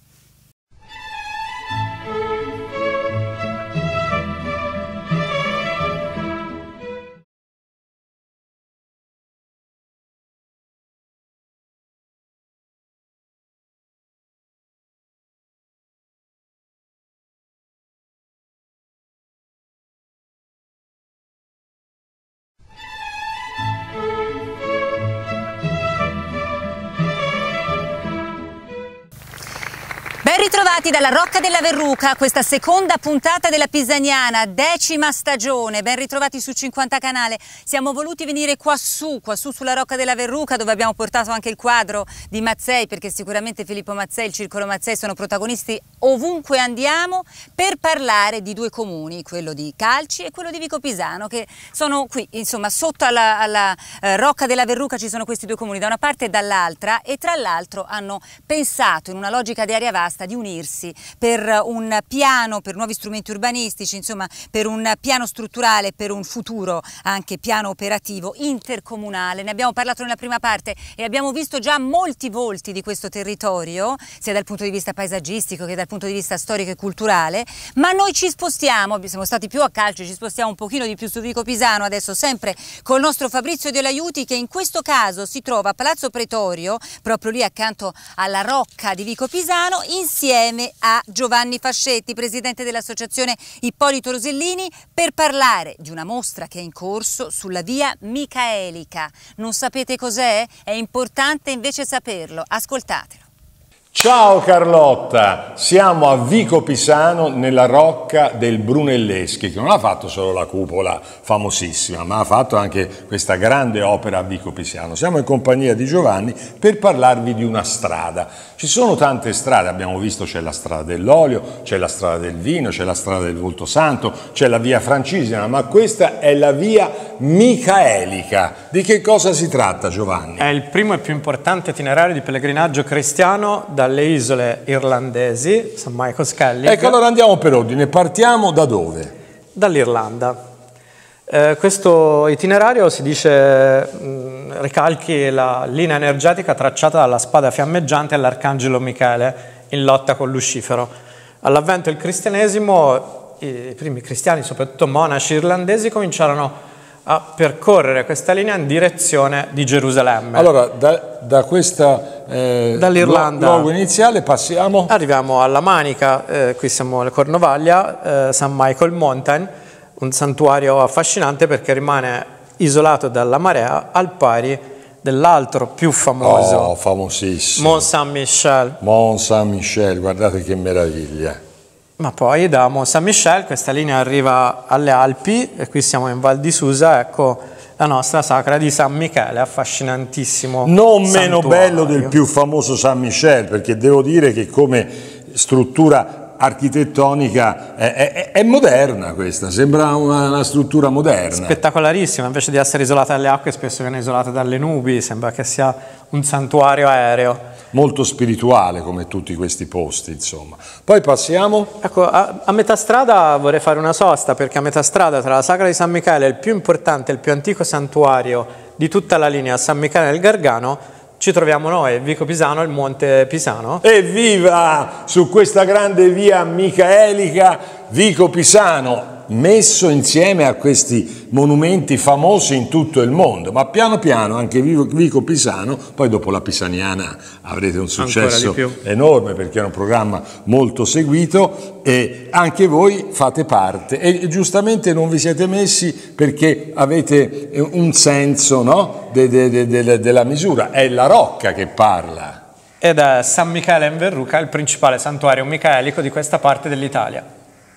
Ritrovati dalla Rocca della Verruca, questa seconda puntata della Pisaniana, decima stagione, ben ritrovati su 50 Canale. Siamo voluti venire qua su, sulla Rocca della Verruca, dove abbiamo portato anche il quadro di Mazzei, perché sicuramente Filippo Mazzei e il Circolo Mazzei sono protagonisti ovunque andiamo, per parlare di due comuni, quello di Calci e quello di Vico Pisano, che sono qui, insomma, sotto alla, alla, eh, Rocca della Verruca ci sono questi due comuni, da una parte e dall'altra, e tra l'altro hanno pensato in una logica di area vasta di unirsi per un piano, per nuovi strumenti urbanistici, insomma per un piano strutturale, per un futuro anche piano operativo intercomunale. Ne abbiamo parlato nella prima parte e abbiamo visto già molti volti di questo territorio, sia dal punto di vista paesaggistico che dal punto di vista storico e culturale, ma noi ci spostiamo, siamo stati più a calcio, ci spostiamo un pochino di più su Vico Pisano, adesso sempre col nostro Fabrizio Delaiuti che in questo caso si trova a Palazzo Pretorio, proprio lì accanto alla rocca di Vico Pisano, insieme a Giovanni Fascetti, presidente dell'associazione Ippolito Rosellini, per parlare di una mostra che è in corso sulla via Micaelica. Non sapete cos'è? È importante invece saperlo. Ascoltatelo. Ciao Carlotta, siamo a Vico Pisano nella rocca del Brunelleschi che non ha fatto solo la cupola famosissima ma ha fatto anche questa grande opera a Vico Pisano. Siamo in compagnia di Giovanni per parlarvi di una strada. Ci sono tante strade, abbiamo visto c'è la strada dell'olio, c'è la strada del vino, c'è la strada del Volto Santo, c'è la via Francigena ma questa è la via Micaelica. Di che cosa si tratta Giovanni? È il primo e più importante itinerario di pellegrinaggio cristiano dalle isole irlandesi, St. Michael's Skellig, Ecco, allora andiamo per ordine, partiamo da dove? dall'Irlanda. Eh, questo itinerario si dice mh, ricalchi la linea energetica tracciata dalla spada fiammeggiante all'arcangelo Michele in lotta con Lucifero. All'avvento del cristianesimo, i primi cristiani, soprattutto monaci irlandesi, cominciarono a percorrere questa linea in direzione di Gerusalemme. Allora, da, da questa eh, Dall'Irlanda. luogo iniziale passiamo... Arriviamo alla Manica, eh, qui siamo alle Cornovaglia, eh, San Michael Mountain, un santuario affascinante perché rimane isolato dalla marea al pari dell'altro più famoso, Oh, famosissimo. Mont Saint-Michel. Mont Saint-Michel, guardate che meraviglia. Ma poi da Mont Saint-Michel questa linea arriva alle Alpi e qui siamo in Val di Susa, ecco la nostra sacra di San Michele, affascinantissimo. Non meno santuario. bello del più famoso San Michel, perché devo dire che come struttura architettonica è, è- è moderna questa, sembra una, una struttura moderna. Spettacolarissima, invece di essere isolata dalle acque spesso viene isolata dalle nubi, sembra che sia un santuario aereo. Molto spirituale come tutti questi posti, insomma. Poi passiamo... Ecco, a, a metà strada vorrei fare una sosta perché a metà strada tra la Sacra di San Michele, il più importante, il più antico santuario di tutta la linea San Michele del Gargano, ci troviamo noi, Vico Pisano, il Monte Pisano. Evviva su questa grande via micaelica Vico Pisano, messo insieme a questi monumenti famosi in tutto il mondo, ma piano piano anche Vico, Pisano, poi dopo la Pisaniana avrete un successo enorme perché è un programma molto seguito e anche voi fate parte e giustamente non vi siete messi perché avete un senso no? de- de- de- della misura, è la rocca che parla. Ed è San Michele in Verruca, il principale santuario micaelico di questa parte dell'Italia.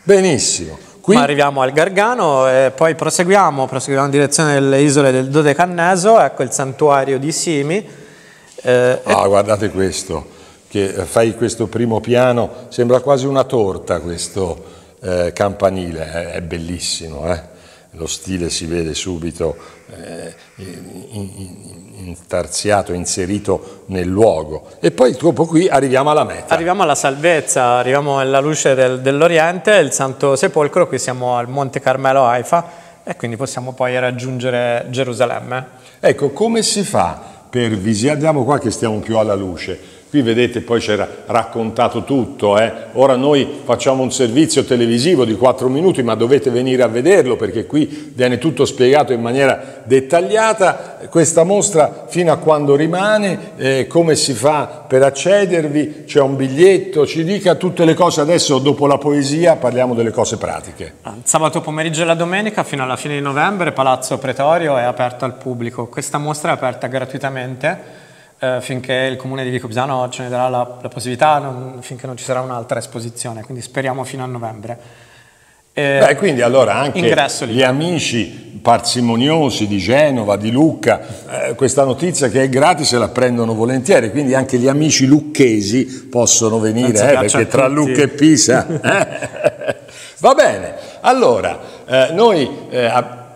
Benissimo. Qui Ma arriviamo al Gargano e poi proseguiamo, proseguiamo in direzione delle isole del Dodecanneso, ecco il santuario di Simi. Eh, Ah, guardate questo, che fai questo primo piano, sembra quasi una torta questo eh, campanile, è, è bellissimo, eh? lo stile si vede subito eh, in- in- intarsiato, inserito nel luogo. E poi dopo qui arriviamo alla meta. Arriviamo alla salvezza, arriviamo alla luce del- dell'Oriente, il Santo Sepolcro, qui siamo al Monte Carmelo Haifa e quindi possiamo poi raggiungere Gerusalemme. Ecco, come si fa per visitare? Andiamo qua che stiamo più alla luce. Qui vedete, poi c'era raccontato tutto. eh. Ora noi facciamo un servizio televisivo di 4 minuti, ma dovete venire a vederlo perché qui viene tutto spiegato in maniera dettagliata. Questa mostra fino a quando rimane, eh, come si fa per accedervi, c'è un biglietto, ci dica tutte le cose. Adesso, dopo la poesia, parliamo delle cose pratiche. Il Sabato pomeriggio e la domenica fino alla fine di novembre Palazzo Pretorio è aperto al pubblico. Questa mostra è aperta gratuitamente eh, finché il comune di Vico Pisano ce ne darà la, la possibilità, non- finché non ci sarà un'altra esposizione, quindi speriamo fino a novembre. Eh, Beh, quindi allora anche gli amici parsimoniosi di Genova, di Lucca, eh, questa notizia che è gratis la prendono volentieri, quindi anche gli amici lucchesi possono venire, eh, perché tra. Lucca e Pisa... eh. Va bene, allora eh, noi eh,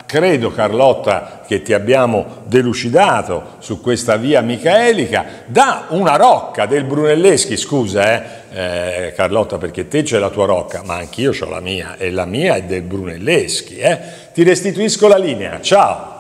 credo Carlotta che ti abbiamo delucidato su questa via micaelica da una rocca del Brunelleschi, scusa eh, eh, Carlotta perché te c'è la tua rocca, ma anch'io ho la mia e la mia è del Brunelleschi. eh. Ti restituisco la linea, ciao!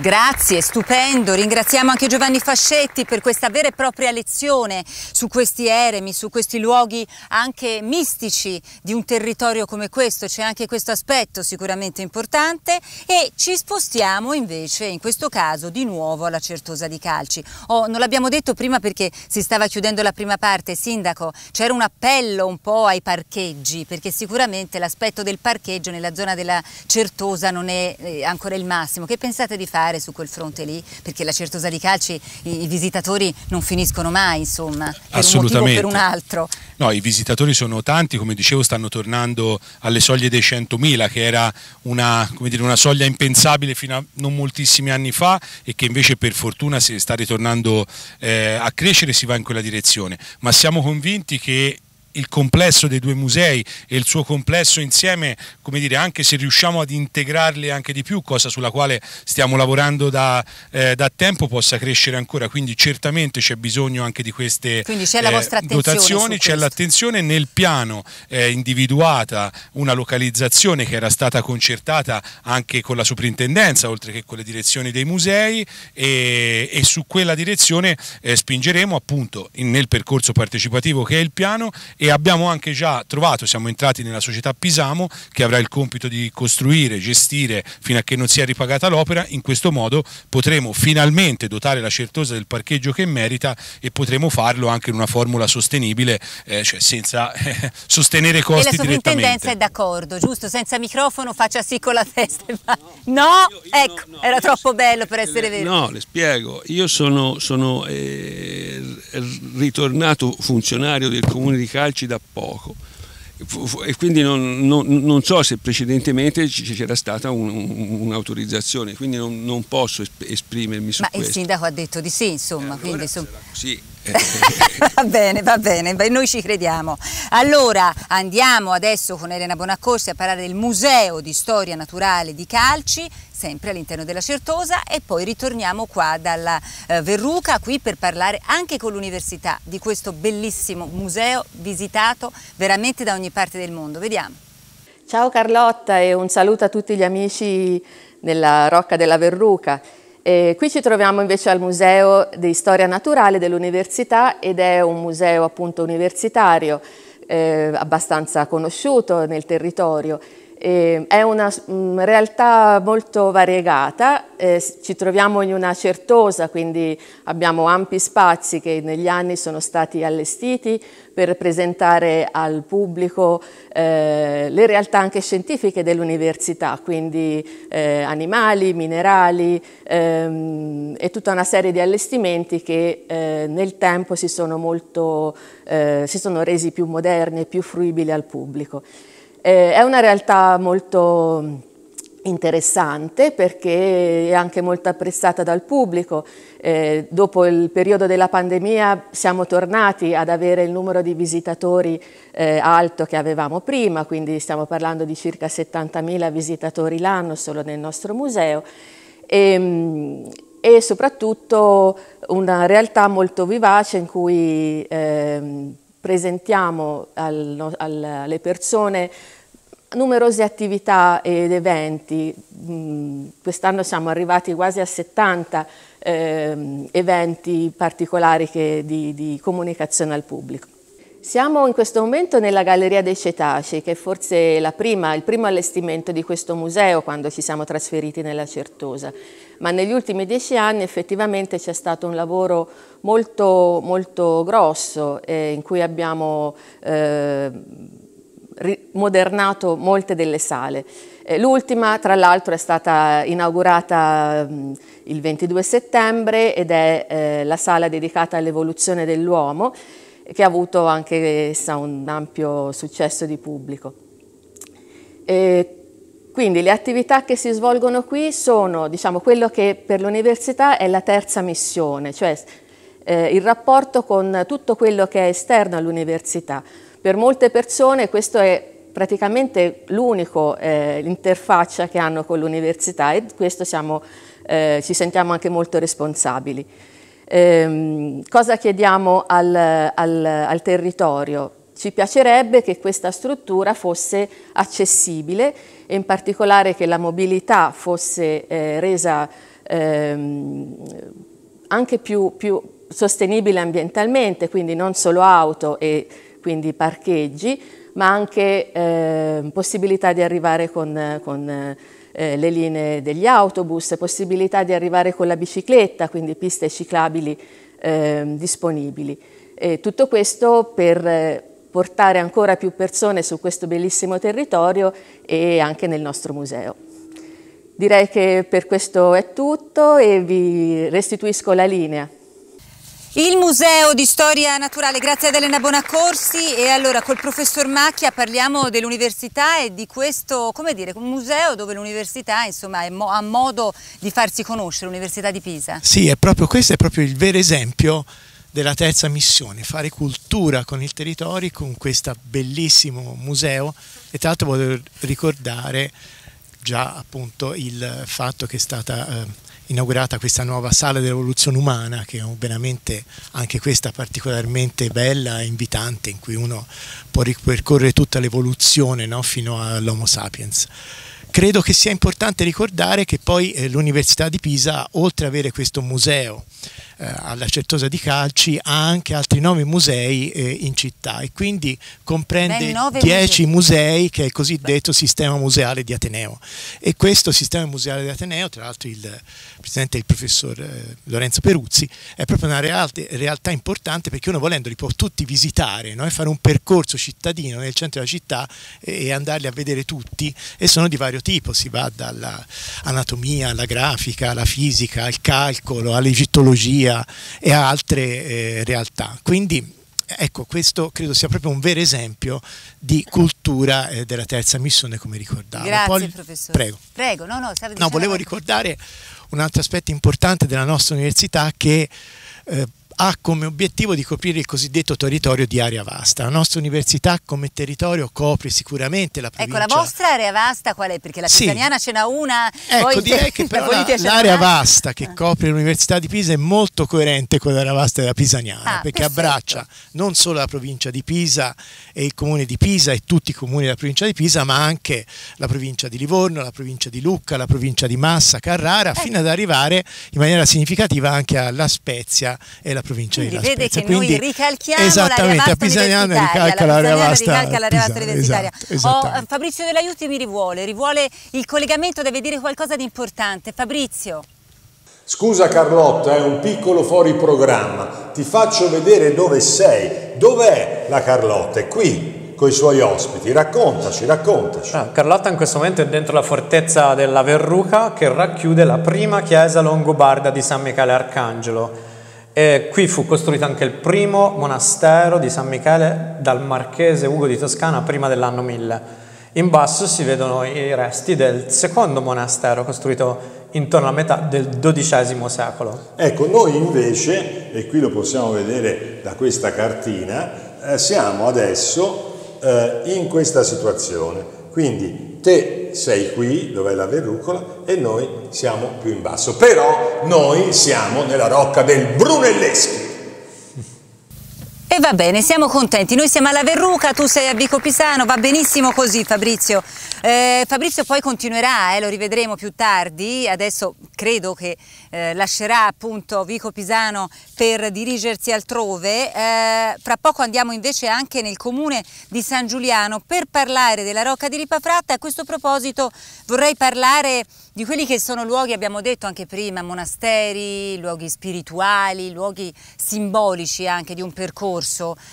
Grazie, stupendo. Ringraziamo anche Giovanni Fascetti per questa vera e propria lezione su questi eremi, su questi luoghi anche mistici di un territorio come questo. C'è anche questo aspetto sicuramente importante e ci spostiamo invece in questo caso di nuovo alla Certosa di Calci. Oh, non l'abbiamo detto prima perché si stava chiudendo la prima parte, Sindaco, c'era un appello un po' ai parcheggi perché sicuramente l'aspetto del parcheggio nella zona della Certosa non è eh, ancora il massimo. Che pensate di fare su quel fronte lì? Perché la Certosa di Calci i, i visitatori non finiscono mai, insomma, per Assolutamente. un motivo o per un altro. No, i visitatori sono tanti, come dicevo stanno tornando alle soglie dei 100.000 che era una, come dire, una soglia impensabile fino a non moltissimi anni fa e che invece per fortuna si sta ritornando eh, a crescere e si va in quella direzione. Ma siamo convinti che il complesso dei due musei e il suo complesso insieme, come dire, anche se riusciamo ad integrarli anche di più, cosa sulla quale stiamo lavorando da, eh, da tempo, possa crescere ancora. Quindi certamente c'è bisogno anche di queste eh, dotazioni, c'è l'attenzione nel piano eh, individuata una localizzazione che era stata concertata anche con la soprintendenza, oltre che con le direzioni dei musei e, e su quella direzione eh, spingeremo appunto in- nel percorso partecipativo che è il piano e abbiamo anche già trovato, siamo entrati nella società Pisamo che avrà il compito di costruire, gestire fino a che non sia ripagata l'opera, in questo modo potremo finalmente dotare la Certosa del parcheggio che merita e potremo farlo anche in una formula sostenibile, eh, cioè senza eh, sostenere costi e la sovrintendenza è d'accordo, giusto? Senza microfono faccia sì con la testa. No, ecco, era troppo bello per essere vero. No, le spiego, io sono, sono eh, ritornato funzionario del comune di Calci da poco e quindi non, non, non, so se precedentemente c'era stata un'autorizzazione, un, quindi non, non, posso esprimermi su Ma questo. Ma il sindaco ha detto di sì, insomma. Eh, allora, insomma... Sì. va bene, va bene, noi ci crediamo. Allora andiamo adesso con Elena Bonaccorsi a parlare del Museo di Storia Naturale di Calci, sempre all'interno della Certosa e poi ritorniamo qua dalla eh, Verruca qui per parlare anche con l'università di questo bellissimo museo visitato veramente da ogni parte del mondo. Vediamo. Ciao Carlotta e un saluto a tutti gli amici nella Rocca della Verruca. E qui ci troviamo invece al Museo di Storia Naturale dell'Università ed è un museo appunto universitario eh, abbastanza conosciuto nel territorio eh, è una mh, realtà molto variegata, eh, ci troviamo in una certosa, quindi abbiamo ampi spazi che negli anni sono stati allestiti per presentare al pubblico eh, le realtà anche scientifiche dell'università, quindi eh, animali, minerali ehm, e tutta una serie di allestimenti che eh, nel tempo si sono, molto, eh, si sono resi più moderni e più fruibili al pubblico. Eh, è una realtà molto interessante perché è anche molto apprezzata dal pubblico. Eh, dopo il periodo della pandemia siamo tornati ad avere il numero di visitatori eh, alto che avevamo prima, quindi stiamo parlando di circa 70.000 visitatori l'anno solo nel nostro museo. E, ehm, e, soprattutto una realtà molto vivace in cui eh, presentiamo al, al, alle persone numerose attività ed eventi, mm, quest'anno siamo arrivati quasi a 70 eh, eventi particolari che, di, di, comunicazione al pubblico. Siamo in questo momento nella Galleria dei Cetacei, che è forse prima, il primo allestimento di questo museo quando ci siamo trasferiti nella Certosa, ma negli ultimi dieci anni effettivamente c'è stato un lavoro molto, molto grosso eh, in cui abbiamo eh, modernato molte delle sale. Eh, l'ultima, tra l'altro, è stata inaugurata mh, il 22 settembre ed è eh, la sala dedicata all'evoluzione dell'uomo, che ha avuto anche essa un ampio successo di pubblico. E quindi le attività che si svolgono qui sono diciamo, quello che per l'università è la terza missione, cioè eh, il rapporto con tutto quello che è esterno all'università. Per molte persone questo è praticamente l'unico eh, interfaccia che hanno con l'università e questo siamo, eh, ci sentiamo anche molto responsabili. Eh, cosa chiediamo al, al, al territorio? Ci piacerebbe che questa struttura fosse accessibile e in particolare che la mobilità fosse eh, resa ehm, anche più, più, sostenibile ambientalmente, quindi non solo auto e quindi parcheggi, ma anche eh, possibilità di arrivare con, con eh, le linee degli autobus, possibilità di arrivare con la bicicletta, quindi piste ciclabili eh, disponibili. E tutto questo per eh, portare ancora più persone su questo bellissimo territorio e anche nel nostro museo. Direi che per questo è tutto e vi restituisco la linea. Il Museo di Storia Naturale, grazie ad Elena Bonaccorsi e allora col professor Macchia parliamo dell'università e di questo, come dire, un museo dove l'università insomma mo ha modo di farsi conoscere, l'Università di Pisa. Sì, è proprio, questo è proprio il vero esempio della terza missione, fare cultura con il territorio, con questo bellissimo museo. E tra l'altro voglio ricordare già appunto il fatto che è stata... Eh, inaugurata questa nuova sala dell'evoluzione umana che è veramente anche questa particolarmente bella e invitante in cui uno può ripercorrere tutta l'evoluzione no? fino all'Homo sapiens. Credo che sia importante ricordare che poi eh, l'Università di Pisa, oltre ad avere questo museo alla Certosa di Calci ha anche altri nove musei eh, in città. E quindi comprende dieci musei. che è il cosiddetto sistema museale di Ateneo. E questo sistema museale di Ateneo tra l'altro il presidente il professor eh, Lorenzo Peruzzi è proprio una realtà, importante perché uno volendo li può tutti visitare no? e fare un percorso cittadino nel centro della città e, e andarli a vedere tutti. E sono di vario tipo si va dall'anatomia alla grafica alla fisica al calcolo all'egittologia e a altre eh, realtà quindi ecco, questo credo sia proprio un vero esempio di cultura eh, della terza missione, come ricordavo. Grazie, Poi, professore. Prego. Prego, no, no, no volevo ricordare un altro aspetto importante della nostra università che eh, ha come obiettivo di coprire il cosiddetto territorio di area vasta. La nostra università come territorio copre sicuramente la provincia. Ecco, la vostra area vasta qual è? Perché la Pisaniana sì. ce n'ha una. Ecco, direi che però l'area vasta che copre l'Università di Pisa è molto coerente con l'area vasta della Pisaniana, ah, perché perfetto. abbraccia non solo la provincia di Pisa e il comune di Pisa e tutti i comuni della provincia di Pisa, ma anche la provincia di Livorno, la provincia di Lucca, la provincia di Massa, Carrara, ecco. fino ad arrivare in maniera significativa anche alla Spezia e la provincia Quindi di La vede che Quindi, noi ricalchiamo esattamente, a Pisaniano ricalca l'area vasta, ricalca l'area vasta universitaria. Esatto, oh, Fabrizio Dell'Aiuti mi rivuole, rivuole il collegamento, deve dire qualcosa di importante. Fabrizio. Scusa Carlotta, è un piccolo fuori programma. Ti faccio vedere dove sei. Dov'è la Carlotta? È qui con i suoi ospiti. Raccontaci, raccontaci. Ah, Carlotta in questo momento è dentro la fortezza della Verruca che racchiude la prima chiesa longobarda di San Michele Arcangelo. E qui fu costruito anche il primo monastero di San Michele dal marchese Ugo di Toscana prima dell'anno 1000. In basso si vedono i resti del secondo monastero costruito intorno alla metà del XII secolo. Ecco, noi invece, e qui lo possiamo vedere da questa cartina, eh, siamo adesso eh, in questa situazione. Quindi te sei qui, dove è la verrucola, e noi siamo più in basso. Però noi siamo nella rocca del Brunelleschi. E va bene, siamo contenti. Noi siamo alla Verruca, tu sei a Vico Pisano, va benissimo così Fabrizio. Eh, Fabrizio poi continuerà, eh, lo rivedremo più tardi. Adesso credo che eh, lascerà appunto Vico Pisano per dirigersi altrove. Eh, fra poco andiamo invece anche nel comune di San Giuliano per parlare della Rocca di Ripafratta. A questo proposito vorrei parlare di quelli che sono luoghi, abbiamo detto anche prima, monasteri, luoghi spirituali, luoghi simbolici anche di un percorso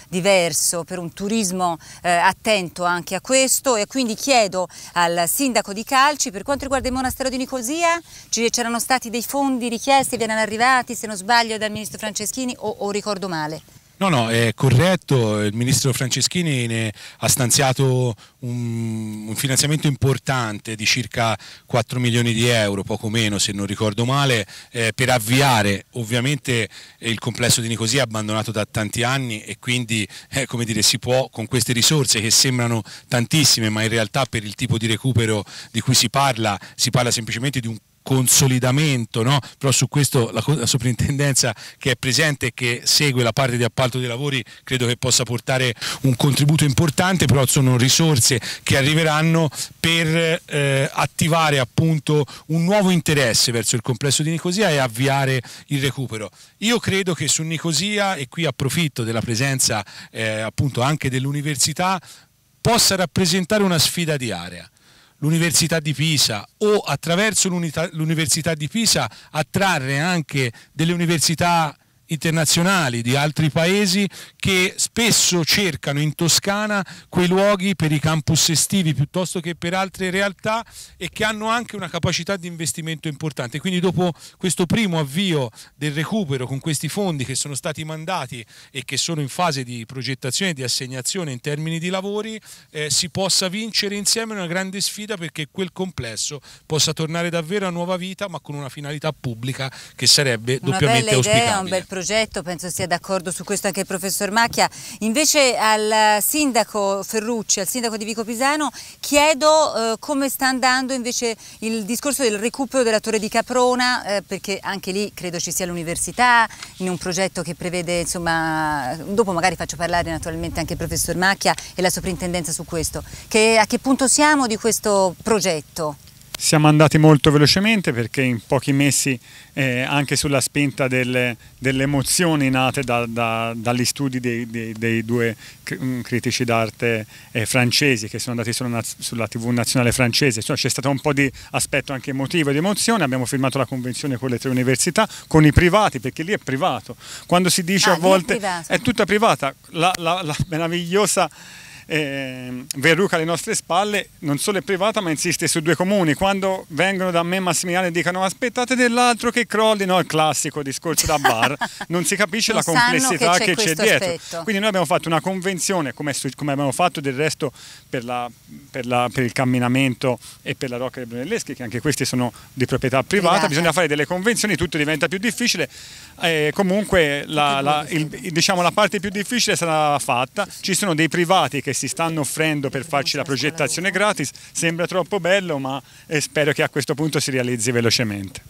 diverso per un turismo eh, attento anche a questo e quindi chiedo al sindaco di Calci per quanto riguarda il monastero di Nicosia, c'erano stati dei fondi richiesti, vi erano arrivati se non sbaglio dal ministro Franceschini o, o ricordo male? No, no, è corretto, il ministro Franceschini ha stanziato un, un, finanziamento importante di circa 4 milioni di euro, poco meno se non ricordo male, eh, per avviare ovviamente il complesso di Nicosia abbandonato da tanti anni e quindi eh, come dire, si può con queste risorse che sembrano tantissime ma in realtà per il tipo di recupero di cui si parla, si parla semplicemente di un consolidamento, no? però su questo la, la, soprintendenza che è presente e che segue la parte di appalto dei lavori credo che possa portare un contributo importante, però sono risorse che arriveranno per eh, attivare appunto un nuovo interesse verso il complesso di Nicosia e avviare il recupero. Io credo che su Nicosia, e qui approfitto della presenza eh, appunto anche dell'università, possa rappresentare una sfida di area l'Università di Pisa o attraverso l'Università di Pisa attrarre anche delle università internazionali di altri paesi che spesso cercano in Toscana quei luoghi per i campus estivi piuttosto che per altre realtà e che hanno anche una capacità di investimento importante. Quindi dopo questo primo avvio del recupero con questi fondi che sono stati mandati e che sono in fase di progettazione e di assegnazione in termini di lavori, eh, si possa vincere insieme una grande sfida perché quel complesso possa tornare davvero a nuova vita ma con una finalità pubblica che sarebbe una doppiamente auspicabile. Idea, progetto, penso sia d'accordo su questo anche il professor Macchia. Invece al sindaco Ferrucci, al sindaco di Vico Pisano, chiedo eh, come sta andando invece il discorso del recupero della torre di Caprona, eh, perché anche lì credo ci sia l'università, in un progetto che prevede, insomma, dopo magari faccio parlare naturalmente anche il professor Macchia e la soprintendenza su questo. Che, a che punto siamo di questo progetto? Siamo andati molto velocemente perché in pochi mesi, eh, anche sulla spinta delle, delle emozioni nate da, da, dagli studi dei, dei, dei due mm, critici d'arte eh, francesi che sono andati sulla, sulla TV nazionale francese, c'è stato un po' di aspetto anche emotivo e di emozione, abbiamo firmato la convenzione con le tre università, con i privati, perché lì è privato. Quando si dice Ah, a è volte privato. è tutta privata, la, la- la meravigliosa eh, Verruca alle nostre spalle non solo è privata ma insiste su due comuni. Quando vengono da me Massimiliano e dicono aspettate dell'altro che crolli no il classico discorso da bar. Non si capisce Non la complessità che c'è dietro. aspetto. quindi noi abbiamo fatto una convenzione come, come abbiamo fatto del resto per, la- per la- per il camminamento e per la Rocca dei Brunelleschi che anche questi sono di proprietà privata. Privata. bisogna fare delle convenzioni tutto diventa più difficile. Eh, comunque la- il- diciamo, la parte più difficile sarà fatta. Ci sono dei privati che si stanno offrendo per farci la progettazione gratis sembra troppo bello ma eh, spero che a questo punto si realizzi velocemente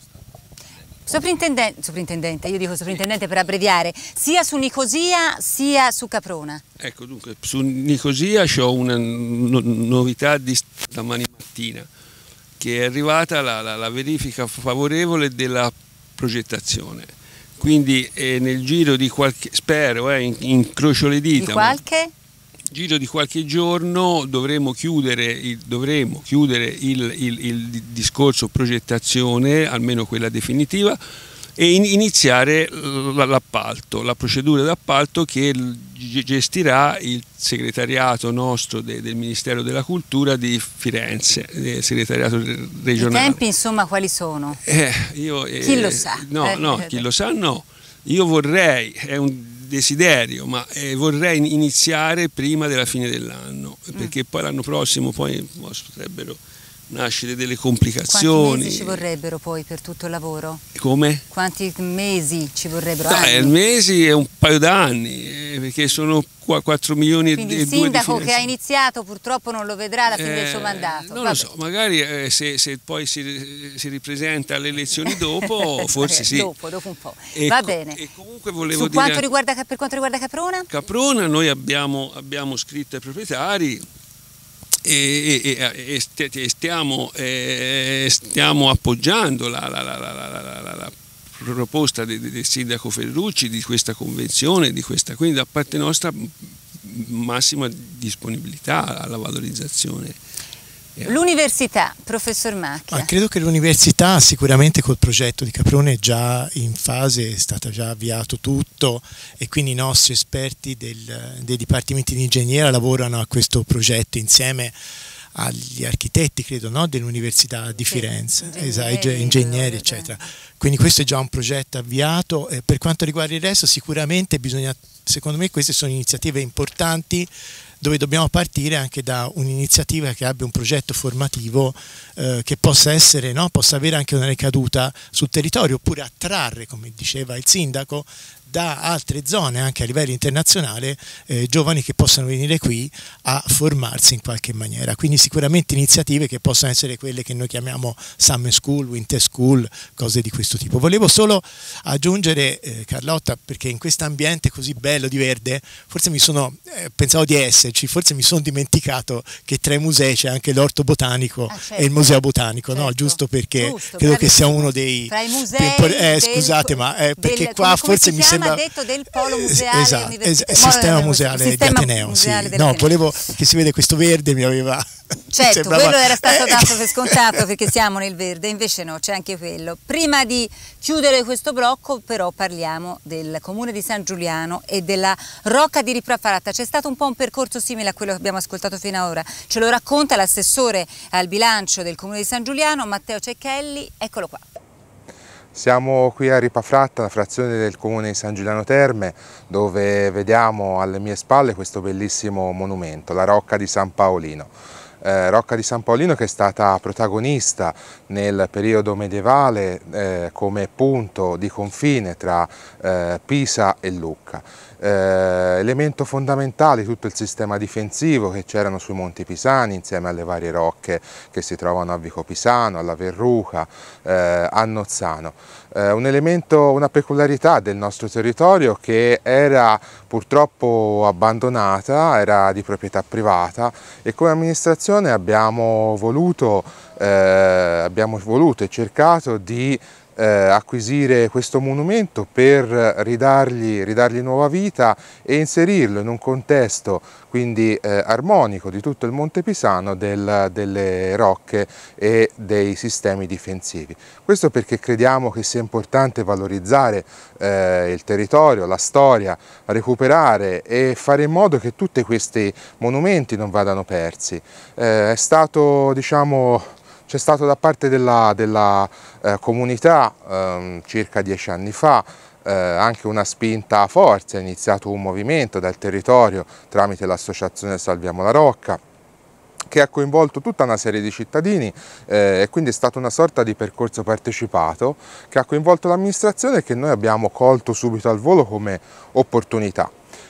Soprintendente, soprintendente, io dico soprintendente per abbreviare, sia su Nicosia sia su Caprona. Ecco, dunque, su Nicosia ho una no- novità di stamani mattina, che è arrivata la, la- la verifica favorevole della progettazione. Quindi eh, nel giro di qualche, spero, eh, in- incrocio le Di dita, ma qualche? Giro di qualche giorno dovremo chiudere il, dovremo chiudere il, il- il discorso progettazione, almeno quella definitiva, e in- iniziare l'appalto, la procedura d'appalto che gestirà il segretariato nostro de- del Ministero della Cultura di Firenze, il segretariato I regionale. tempi insomma quali sono? Eh, io, eh, Chi lo sa? No, Eh, no, eh, chi lo sa no. Io vorrei, è un desiderio, ma eh, vorrei in- iniziare prima della fine dell'anno, Mm. perché poi l'anno prossimo poi potrebbero nascere delle Quanti complicazioni. mesi ci vorrebbero poi per tutto il lavoro? Come? Quanti mesi ci vorrebbero? No, Anni? il mesi è un paio d'anni, eh, perché sono qua 4 milioni Quindi e il 2 di sindaco che ha iniziato purtroppo non lo vedrà alla fine del suo Eh, mandato. Non Vabbè. lo so, magari eh, se, se poi si, si ripresenta alle elezioni dopo, forse sì. Dopo, dopo un po'. E Va co- bene. E comunque volevo Su dire... quanto riguarda, per quanto riguarda Caprona? Caprona noi abbiamo, abbiamo scritto ai proprietari e, e- e- st- stiamo, eh, stiamo appoggiando la, la- la- la- proposta de- de- del sindaco Ferrucci di questa convenzione, di questa, quindi da parte nostra massima disponibilità alla valorizzazione. L'università, professor Macchia. Ma credo che l'università sicuramente col progetto di Caprone è già in fase, è stato già avviato tutto e quindi i nostri esperti del- dei dipartimenti di ingegneria lavorano a questo progetto insieme agli architetti, credo, no? dell'Università di Firenze, ingegneri, ingegneri, eccetera. Quindi questo è già un progetto avviato. Eh, per quanto riguarda il resto, sicuramente bisogna, secondo me, queste sono iniziative importanti dove dobbiamo partire anche da un'iniziativa che abbia un progetto formativo eh, che possa essere, no? possa avere anche una ricaduta sul territorio oppure attrarre, come diceva il sindaco, da altre zone anche a livello internazionale eh, giovani che possano venire qui a formarsi in qualche maniera. Quindi sicuramente iniziative che possono essere quelle che noi chiamiamo summer school, winter school, cose di questo tipo. Volevo solo aggiungere eh, Carlotta perché in questo ambiente così bello di verde forse mi sono eh, pensavo di esserci, forse mi sono dimenticato che tra i musei c'è anche l'orto botanico Ah, certo. e il museo botanico, no? giusto perché Giusto, credo che sia bravissimo. uno dei Tra i musei più impor- eh, del- scusate, ma eh, perché del- qua forse mi sembra Ha detto del polo museale esatto, universitario. es- sistema museale sistema di Ateneo, sì. museale No, dell'Ateneo. volevo che si vede questo verde mi aveva Certo, sembrava- quello era stato dato per scontato perché siamo nel verde, invece no, c'è anche quello. Prima di chiudere questo blocco però parliamo del comune di San Giuliano e della Rocca di Ripraparata. C'è stato un po' un percorso simile a quello che abbiamo ascoltato fino ad ora. Ce lo racconta l'assessore al bilancio del comune di San Giuliano, Matteo Cecchelli, eccolo qua. Siamo qui a Ripafratta, una frazione del comune di San Giuliano Terme, dove vediamo alle mie spalle questo bellissimo monumento, la Rocca di San Paolino. Eh, Rocca di San Paolino che è stata protagonista nel periodo medievale eh, come punto di confine tra eh, Pisa e Lucca. Eh, elemento fondamentale di tutto il sistema difensivo che c'erano sui Monti Pisani insieme alle varie rocche che si trovano a Vico Pisano, alla Verruca, eh, a Nozzano. eh, un elemento, una peculiarità del nostro territorio che era purtroppo abbandonata, era di proprietà privata e come amministrazione abbiamo voluto, eh, abbiamo voluto e cercato di eh, acquisire questo monumento per ridargli, ridargli, nuova vita e inserirlo in un contesto quindi eh, armonico di tutto il Monte Pisano del, delle rocche e dei sistemi difensivi. Questo perché crediamo che sia importante valorizzare eh, il territorio, la storia, recuperare e fare in modo che tutti questi monumenti non vadano persi. Eh, è stato diciamo c'è stato da parte della, della eh, comunità eh, circa dieci anni fa eh, anche una spinta a forza, è iniziato un movimento dal territorio tramite l'associazione Salviamo la Rocca che ha coinvolto tutta una serie di cittadini eh, e quindi è stato una sorta di percorso partecipato che ha coinvolto l'amministrazione e che noi abbiamo colto subito al volo come opportunità.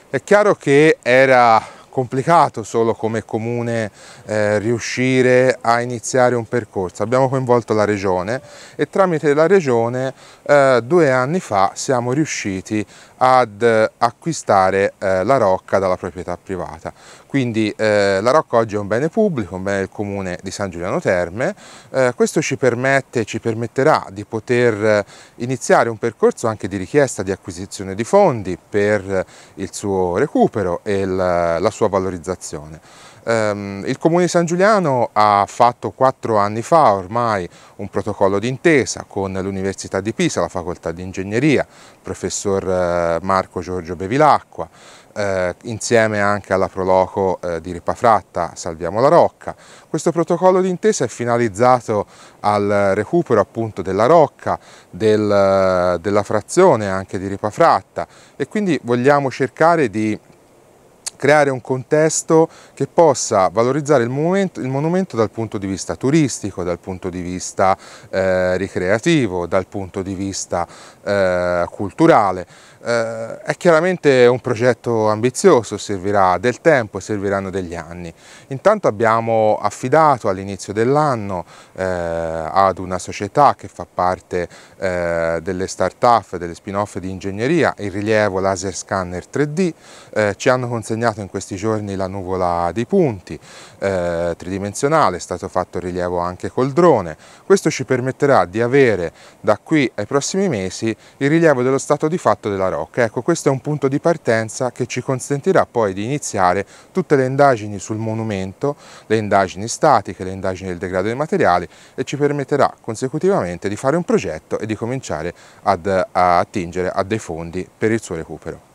È chiaro che era complicato solo come comune eh, riuscire a iniziare un percorso. Abbiamo coinvolto la regione e tramite la regione eh, due anni fa siamo riusciti ad acquistare eh, la rocca dalla proprietà privata. Quindi eh, la rocca oggi è un bene pubblico, un bene del comune di San Giuliano Terme, eh, questo ci permette, ci permetterà di poter iniziare un percorso anche di richiesta di acquisizione di fondi per il suo recupero e il, la sua valorizzazione. Um, il Comune di San Giuliano ha fatto quattro anni fa ormai un protocollo d'intesa con l'Università di Pisa, la Facoltà di Ingegneria, il professor eh, Marco Giorgio Bevilacqua, eh, insieme anche alla Proloco eh, di Ripafratta Salviamo la Rocca. Questo protocollo d'intesa è finalizzato al recupero appunto della rocca, del, della frazione anche di Ripafratta e quindi vogliamo cercare di creare un contesto che possa valorizzare il monumento, il monumento, dal punto di vista turistico, dal punto di vista eh, ricreativo, dal punto di vista eh, culturale. Eh, è chiaramente un progetto ambizioso, servirà del tempo, serviranno degli anni. Intanto abbiamo affidato all'inizio dell'anno eh, ad una società che fa parte eh, delle start-up, delle spin-off di ingegneria, il rilievo laser scanner 3D, eh, ci hanno consegnato in questi giorni la nuvola dei punti eh, tridimensionale, è stato fatto rilievo anche col drone, questo ci permetterà di avere da qui ai prossimi mesi il rilievo dello stato di fatto della rocca. Ecco, questo è un punto di partenza che ci consentirà poi di iniziare tutte le indagini sul monumento, le indagini statiche, le indagini del degrado dei materiali e ci permetterà consecutivamente di fare un progetto e di cominciare ad, attingere a dei fondi per il suo recupero.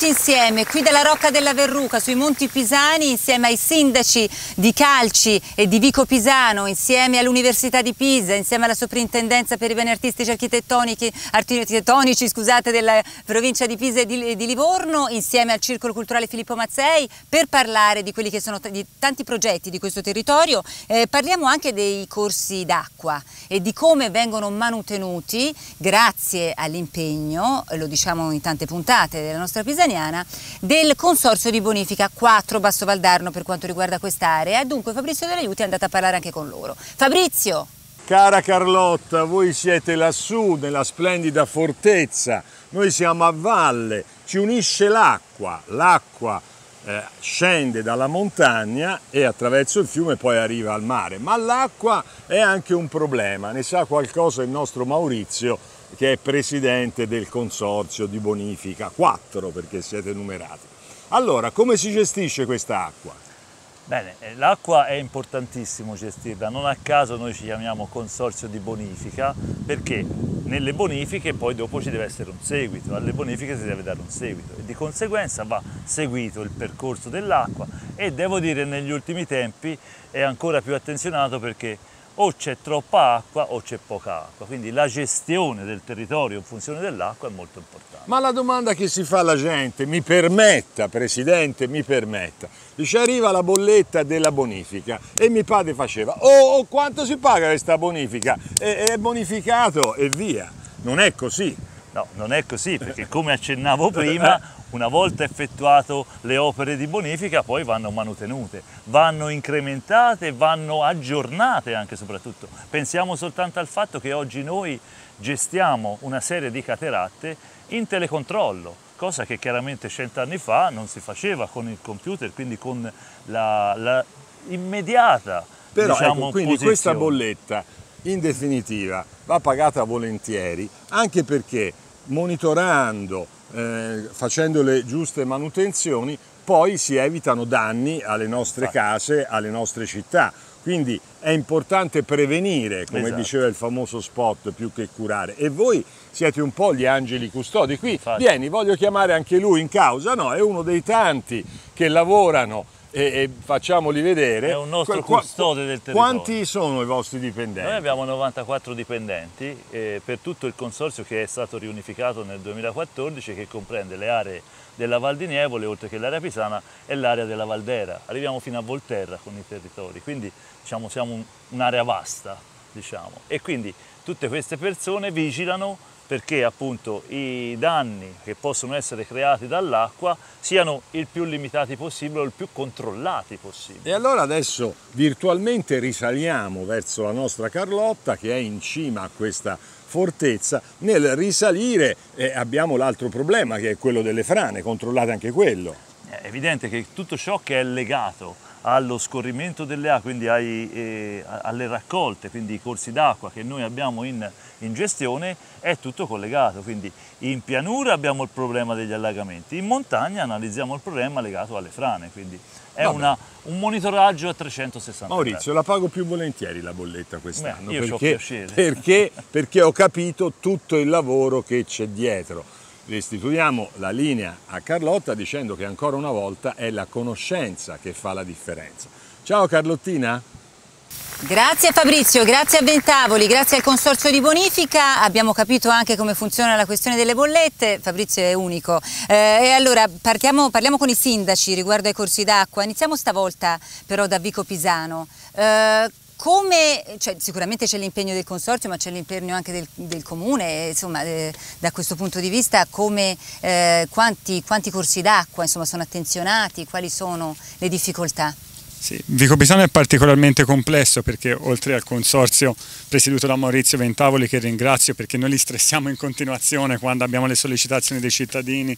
Minuti insieme, qui dalla Rocca della Verruca, sui Monti Pisani, insieme ai sindaci di Calci e di Vico Pisano, insieme all'Università di Pisa, insieme alla Soprintendenza per i beni artistici e architettonici scusate, della provincia di Pisa e di, di, Livorno, insieme al Circolo Culturale Filippo Mazzei, per parlare di quelli che sono di tanti progetti di questo territorio. Eh, parliamo anche dei corsi d'acqua e di come vengono manutenuti grazie all'impegno, lo diciamo in tante puntate, della nostra Pisaniana, del consorzio di bonifica 4 Basso Valdarno per quanto riguarda quest'area. Dunque Fabrizio Dell'Aiuti è andato a parlare anche con loro. Fabrizio! Cara Carlotta, voi siete lassù nella splendida fortezza, noi siamo a valle, ci unisce l'acqua, l'acqua eh, scende dalla montagna e attraverso il fiume poi arriva al mare, ma l'acqua è anche un problema, ne sa qualcosa il nostro Maurizio che è presidente del consorzio di bonifica 4 perché siete numerati. Allora, come si gestisce questa acqua? Bene, eh, l'acqua è importantissimo gestirla, non a caso noi ci chiamiamo consorzio di bonifica perché nelle bonifiche poi dopo ci deve essere un seguito, alle bonifiche si deve dare un seguito e di conseguenza va seguito il percorso dell'acqua e devo dire negli ultimi tempi è ancora più attenzionato perché o c'è troppa acqua o c'è poca acqua, quindi la gestione del territorio in funzione dell'acqua è molto importante. Ma la domanda che si fa alla gente, mi permetta Presidente, mi permetta, dice arriva la bolletta della bonifica e mio padre faceva, oh, oh quanto si paga questa bonifica? È, è bonificato e via, non è così. No, non è così perché come accennavo prima, una volta effettuato le opere di bonifica poi vanno manutenute, vanno incrementate, vanno aggiornate anche soprattutto. Pensiamo soltanto al fatto che oggi noi gestiamo una serie di cateratte in telecontrollo, cosa che chiaramente cent'anni fa non si faceva con il computer, quindi con la, la immediata Però diciamo, ecco, quindi posizione. questa bolletta in definitiva va pagata volentieri anche perché monitorando, eh, facendo le giuste manutenzioni, poi si evitano danni alle nostre case, alle nostre città. Quindi è importante prevenire, come Esatto. diceva il famoso spot, più che curare. E voi siete un po' gli angeli custodi. Qui vieni, voglio chiamare anche lui in causa, no? È uno dei tanti che lavorano e, e facciamoli vedere. È un nostro Qua- custode del territorio. Quanti sono i vostri dipendenti? Noi abbiamo 94 dipendenti eh, per tutto il consorzio che è stato riunificato nel 2014 che comprende le aree della Val di Nievole oltre che l'area pisana e l'area della Valdera. Arriviamo fino a Volterra con i territori, quindi diciamo, siamo un- un'area vasta diciamo. e quindi tutte queste persone vigilano perché appunto i danni che possono essere creati dall'acqua siano il più limitati possibile o il più controllati possibile. E allora adesso virtualmente risaliamo verso la nostra Carlotta che è in cima a questa fortezza. Nel risalire eh, abbiamo l'altro problema che è quello delle frane, controllate anche quello. È evidente che tutto ciò che è legato allo scorrimento delle acque, quindi ai, eh, alle raccolte, quindi i corsi d'acqua che noi abbiamo in, in gestione, è tutto collegato. Quindi in pianura abbiamo il problema degli allagamenti, in montagna analizziamo il problema legato alle frane, quindi è una- un monitoraggio a 360 Maurizio, la pago più volentieri la bolletta quest'anno Beh, perché, piacere. perché, perché ho capito tutto il lavoro che c'è dietro. Restituiamo la linea a Carlotta dicendo che ancora una volta è la conoscenza che fa la differenza. Ciao Carlottina! Grazie Fabrizio, grazie a Ventavoli, grazie al Consorzio di Bonifica, abbiamo capito anche come funziona la questione delle bollette, Fabrizio è unico. Eh, e allora partiamo- parliamo con i sindaci riguardo ai corsi d'acqua, iniziamo stavolta però da Vico Pisano. Eh, come, cioè, sicuramente c'è l'impegno del Consorzio ma c'è l'impegno anche del, del Comune, insomma eh, da questo punto di vista come, eh, quanti, quanti corsi d'acqua sono attenzionati, quali sono le difficoltà? Sì, Vico Pisano è particolarmente complesso perché oltre al consorzio presieduto da Maurizio Ventavoli che ringrazio perché noi li stressiamo in continuazione quando abbiamo le sollecitazioni dei cittadini,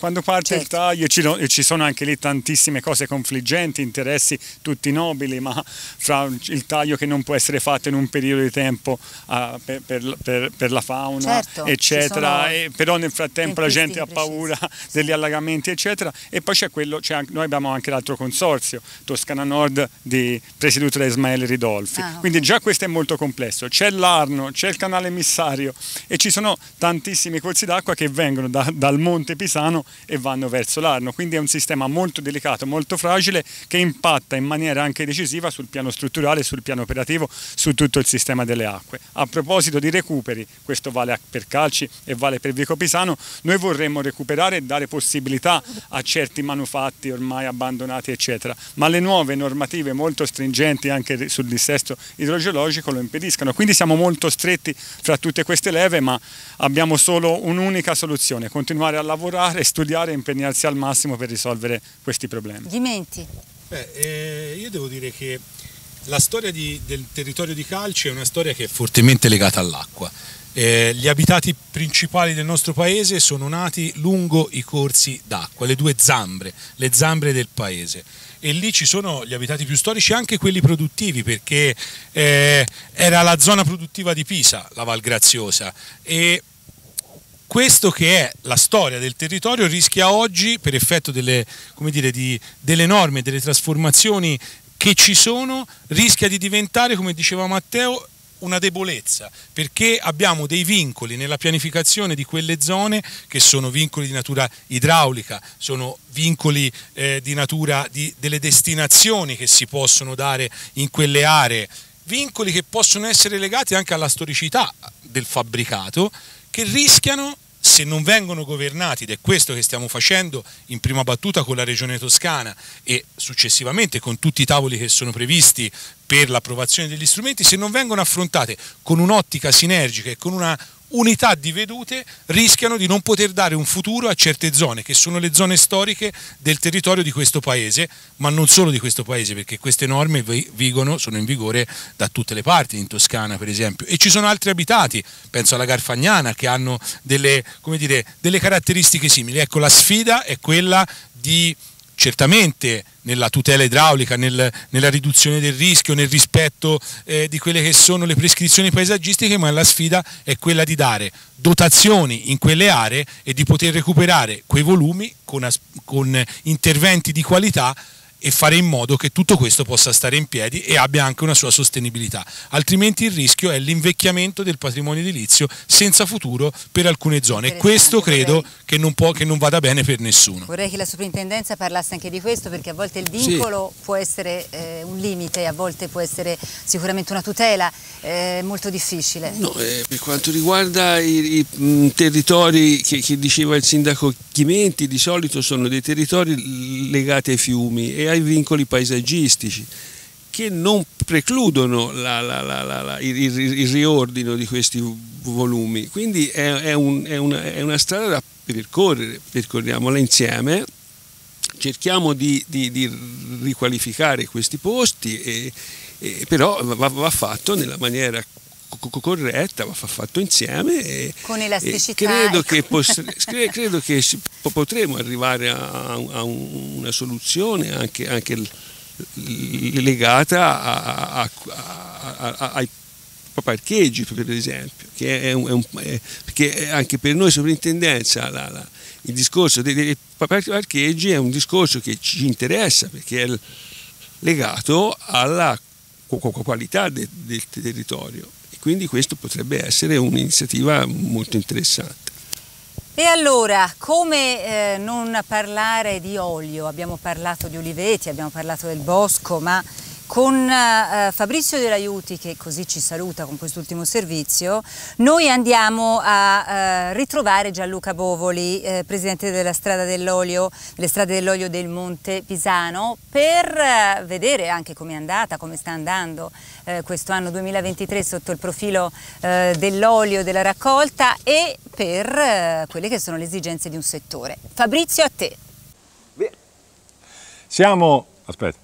quando parte il taglio ci, e ci sono anche lì tantissime cose confliggenti, interessi tutti nobili, ma fra il taglio che non può essere fatto in un periodo di tempo ah, per, per- per- per la fauna, Certo, eccetera, e però nel frattempo la gente ha paura degli allagamenti eccetera e poi c'è quello, noi abbiamo anche l'altro consorzio, Toscana Nord di, presieduto da Ismaele Ridolfi, Ah, ok. quindi già questo è molto complesso, c'è l'Arno, c'è il canale emissario e ci sono tantissimi corsi d'acqua che vengono da- dal Monte Pisano e vanno verso l'Arno, quindi è un sistema molto delicato, molto fragile che impatta in maniera anche decisiva sul piano strutturale, sul piano operativo, su tutto il sistema delle acque. A proposito di recuperi, questo vale per Calci e vale per Vico Pisano, noi vorremmo recuperare e dare possibilità a certi manufatti ormai abbandonati eccetera, ma le nuove normative molto stringenti anche sul dissesto idrogeologico lo impediscono, quindi siamo molto stretti fra tutte queste leve, ma abbiamo solo un'unica soluzione, continuare a lavorare, studiare e impegnarsi al massimo per risolvere questi problemi. Ghimenti. Beh, eh, io devo dire che la storia di- del territorio di Calci è una storia che è fortemente legata all'acqua. Eh, gli abitati principali del nostro paese sono nati lungo i corsi d'acqua, le due zambre, le zambre del paese. E lì ci sono gli abitati più storici, anche quelli produttivi, perché eh, era la zona produttiva di Pisa, la Val Graziosa. E questo che è la storia del territorio rischia oggi, per effetto delle, dire, di- delle norme, delle trasformazioni che ci sono, rischia di diventare, come diceva Matteo, una debolezza, perché abbiamo dei vincoli nella pianificazione di quelle zone che sono vincoli di natura idraulica, sono vincoli eh, di natura di- delle destinazioni che si possono dare in quelle aree vincoli che possono essere legati anche alla storicità del fabbricato che rischiano se non vengono governati, ed è questo che stiamo facendo in prima battuta con la Regione Toscana e successivamente con tutti i tavoli che sono previsti per l'approvazione degli strumenti, se non vengono affrontate con un'ottica sinergica e con una unità di vedute rischiano di non poter dare un futuro a certe zone che sono le zone storiche del territorio di questo paese, ma non solo di questo paese, perché queste norme vigono, sono in vigore da tutte le parti, in Toscana per esempio, e ci sono altri abitati, penso alla Garfagnana, che hanno delle, dire, delle caratteristiche simili. Ecco, la sfida è quella di certamente nella tutela idraulica, nel, nella riduzione del rischio, nel rispetto eh, di quelle che sono le prescrizioni paesaggistiche, ma la sfida è quella di dare dotazioni in quelle aree e di poter recuperare quei volumi con, con interventi di qualità e fare in modo che tutto questo possa stare in piedi e abbia anche una sua sostenibilità. Altrimenti il rischio è l'invecchiamento del patrimonio edilizio senza futuro per alcune zone e questo credo vorrei... che, non può, che non vada bene per nessuno. Vorrei che la soprintendenza parlasse anche di questo perché a volte il vincolo sì. può essere eh, un limite, a volte può essere sicuramente una tutela, è molto difficile. No, eh, per quanto riguarda i, i mh, territori che, che diceva il sindaco Chimenti, di solito sono dei territori legati ai fiumi e ai vincoli paesaggistici che non precludono la, la, la, il, il, riordino di questi volumi. Quindi è, è, un, è, una, è una, strada da percorrere, percorriamola insieme, cerchiamo di, di, di riqualificare questi posti, e, e però va, va fatto nella maniera corretta, va fatto insieme e, con elasticità. credo, che credo, che potremo arrivare a, a una soluzione anche, anche legata a, a, ai parcheggi per esempio, che è un, è un, è, perché anche per noi sovrintendenza la, la, il discorso dei, dei parcheggi è un discorso che ci interessa perché è legato alla qualità del, del territorio quindi questo potrebbe essere un'iniziativa molto interessante. E allora, come eh, non parlare di olio? Abbiamo parlato di oliveti, abbiamo parlato del bosco, ma con eh, Fabrizio Dell'Aiuti, che così ci saluta con quest'ultimo servizio, noi andiamo a eh, ritrovare Gianluca Bovoli, eh, presidente della Strada dell'Olio, delle Strade dell'Olio del Monte Pisano, per eh, vedere anche come è andata, come sta andando eh, questo anno 2023 sotto il profilo eh, dell'olio della raccolta e per quelle che sono le esigenze di un settore. Fabrizio, a te. Siamo... aspetta.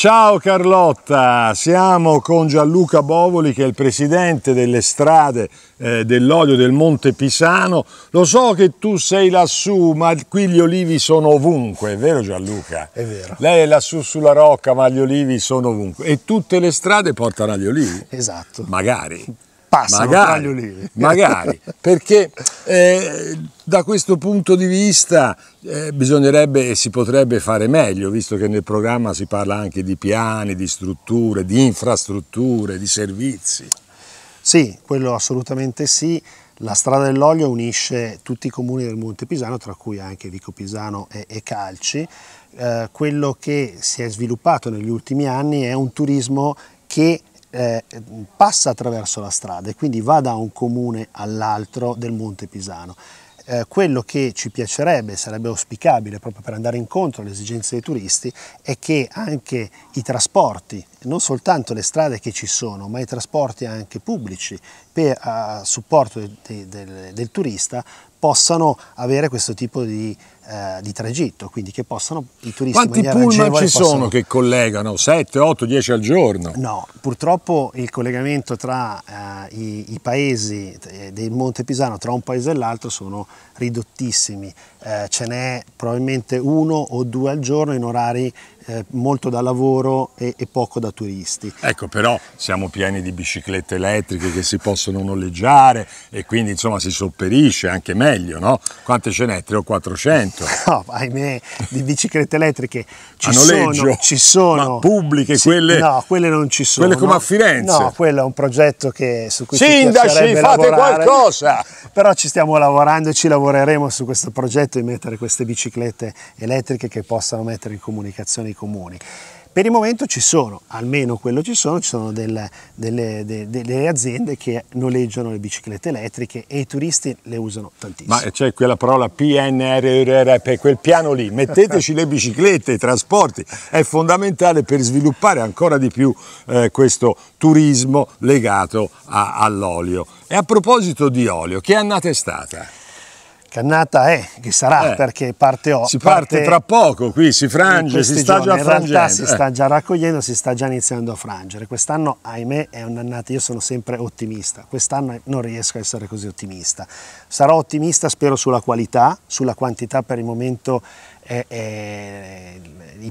Ciao Carlotta, siamo con Gianluca Bovoli che è il presidente delle strade eh, dell'olio del Monte Pisano. Lo so che tu sei lassù, ma qui gli olivi sono ovunque, è vero Gianluca? È vero. Lei è lassù sulla rocca, ma gli olivi sono ovunque. E tutte le strade portano agli olivi? Esatto. Magari passano magari, tra gli olivi. Magari, perché eh, da questo punto di vista eh, bisognerebbe e si potrebbe fare meglio, visto che nel programma si parla anche di piani, di strutture, di infrastrutture, di servizi. Sì, quello assolutamente sì. La strada dell'olio unisce tutti i comuni del Monte Pisano, tra cui anche Vico Pisano e, e Calci. Eh, quello che si è sviluppato negli ultimi anni è un turismo che eh, passa attraverso la strada e quindi va da un comune all'altro del Monte Pisano. Eh, quello che ci piacerebbe, sarebbe auspicabile proprio per andare incontro alle esigenze dei turisti, è che anche i trasporti, non soltanto le strade che ci sono, ma i trasporti anche pubblici per a supporto de, de, de, del turista possano avere questo tipo di eh, di tragitto, quindi che possano i turisti Quanti pullman ci sono che collegano? 7, 8, 10 al giorno? No, purtroppo il collegamento tra eh, i, i, paesi eh, del Monte Pisano tra un paese e l'altro sono ridottissimi, eh, ce n'è probabilmente uno o due al giorno in orari eh, molto da lavoro e, e, poco da turisti. Ecco, però siamo pieni di biciclette elettriche che si possono noleggiare e quindi insomma si sopperisce anche meglio, no? Quante ce n'è? 3 o 400? No, ahimè, di biciclette elettriche ci sono, ci sono. Ma pubbliche, sì, quelle? No, quelle non ci sono. Quelle come a Firenze? No, quello è un progetto che, su cui Sindaci, ci fate lavorare. qualcosa! Però ci stiamo lavorando e ci lavoreremo su questo progetto di mettere queste biciclette elettriche che possano mettere in comunicazione i comuni. Per il momento ci sono, almeno quello ci sono, ci sono delle, delle, delle, aziende che noleggiano le biciclette elettriche e i turisti le usano tantissimo. Ma c'è quella parola PNRR, quel piano lì, metteteci le biciclette, i trasporti, è fondamentale per sviluppare ancora di più eh, questo turismo legato all'olio. E a proposito di olio, che annata è stata? Cannata è, che sarà, Eh, perché parte, o- Si parte, tra poco, qui si in frange, si sta giorni. già in frangendo. realtà si eh. sta già raccogliendo, si sta già iniziando a frangere. Quest'anno, ahimè, è un'annata, io sono sempre ottimista, quest'anno non riesco a essere così ottimista. Sarò ottimista, spero, sulla qualità, sulla quantità per il momento è- è-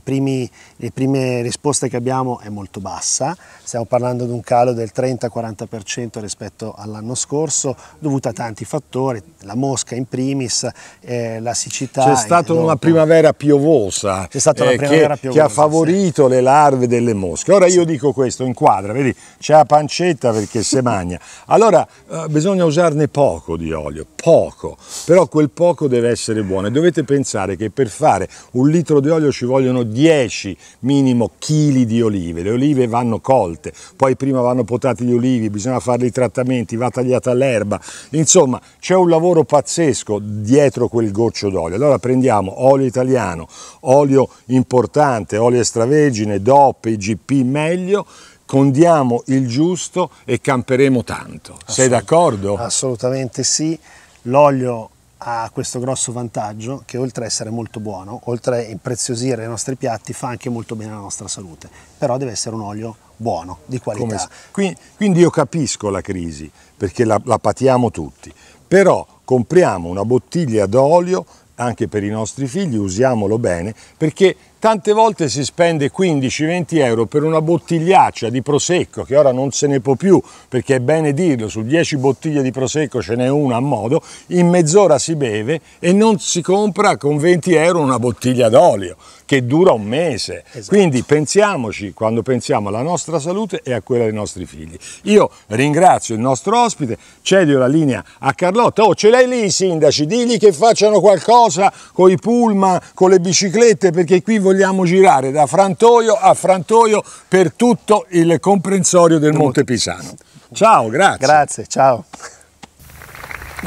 primi- le prime risposte che abbiamo è molto bassa, stiamo parlando di un calo del 30-40% rispetto all'anno scorso, dovuto a tanti fattori, la mosca in primis, eh, la siccità. C'è stata una primavera piovosa, C'è stata una eh, primavera che, piovosa, che ha favorito le larve delle mosche. Ora io dico questo, inquadra, vedi, c'è la pancetta perché se magna. Allora eh, bisogna usarne poco di olio, poco, però quel poco deve essere buono e dovete pensare che per fare un litro di olio ci vogliono 10 minimo chili di olive. Le olive vanno colte, poi prima vanno potati gli olivi, bisogna fare i trattamenti, va tagliata l'erba. Insomma, c'è un lavoro pazzesco dietro quel goccio d'olio. Allora prendiamo olio italiano, olio importante, olio extravergine, DOP, IGP meglio, condiamo il giusto e camperemo tanto. Sei d'accordo? Assolutamente sì. L'olio ha questo grosso vantaggio che oltre a essere molto buono, oltre a impreziosire i nostri piatti, fa anche molto bene alla nostra salute. Però deve essere un olio buono, di Come qualità. Quindi, quindi io capisco la crisi, perché la, la patiamo tutti, però compriamo una bottiglia d'olio anche per i nostri figli, usiamolo bene, perché tante volte si spende 15-20 euro per una bottigliaccia di prosecco, che ora non se ne può più, perché è bene dirlo, su 10 bottiglie di prosecco ce n'è una a modo, in mezz'ora si beve e non si compra con 20 euro una bottiglia d'olio, che dura un mese. Quindi pensiamoci quando pensiamo alla nostra salute e a quella dei nostri figli. Io ringrazio il nostro ospite, cedo la linea a Carlotta. Oh, ce l'hai lì i sindaci, digli che facciano qualcosa con i pullman, con le biciclette, perché qui vogliamo girare da Frantoio a Frantoio per tutto il comprensorio del Monte Pisano. Ciao, grazie. Grazie, ciao.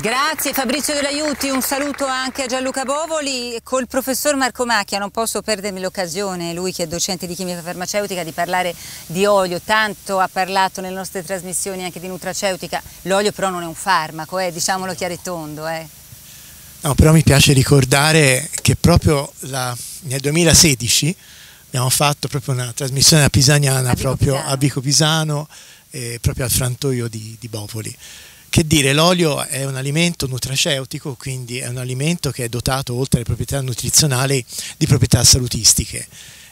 Grazie Fabrizio Dell'Aiuti, un saluto anche a Gianluca Bovoli. Col professor Marco Macchia non posso perdermi l'occasione, lui che è docente di chimica farmaceutica, di parlare di olio. Tanto ha parlato nelle nostre trasmissioni anche di nutraceutica. L'olio però non è un farmaco, eh, diciamolo chiaro e tondo. Eh. No, però mi piace ricordare che proprio la- nel 2016 abbiamo fatto proprio una trasmissione a Pisaniana, proprio a Vico Pisano, eh, proprio al frantoio di, di Bopoli. Che dire, l'olio è un alimento nutraceutico, quindi è un alimento che è dotato, oltre alle proprietà nutrizionali, di proprietà salutistiche.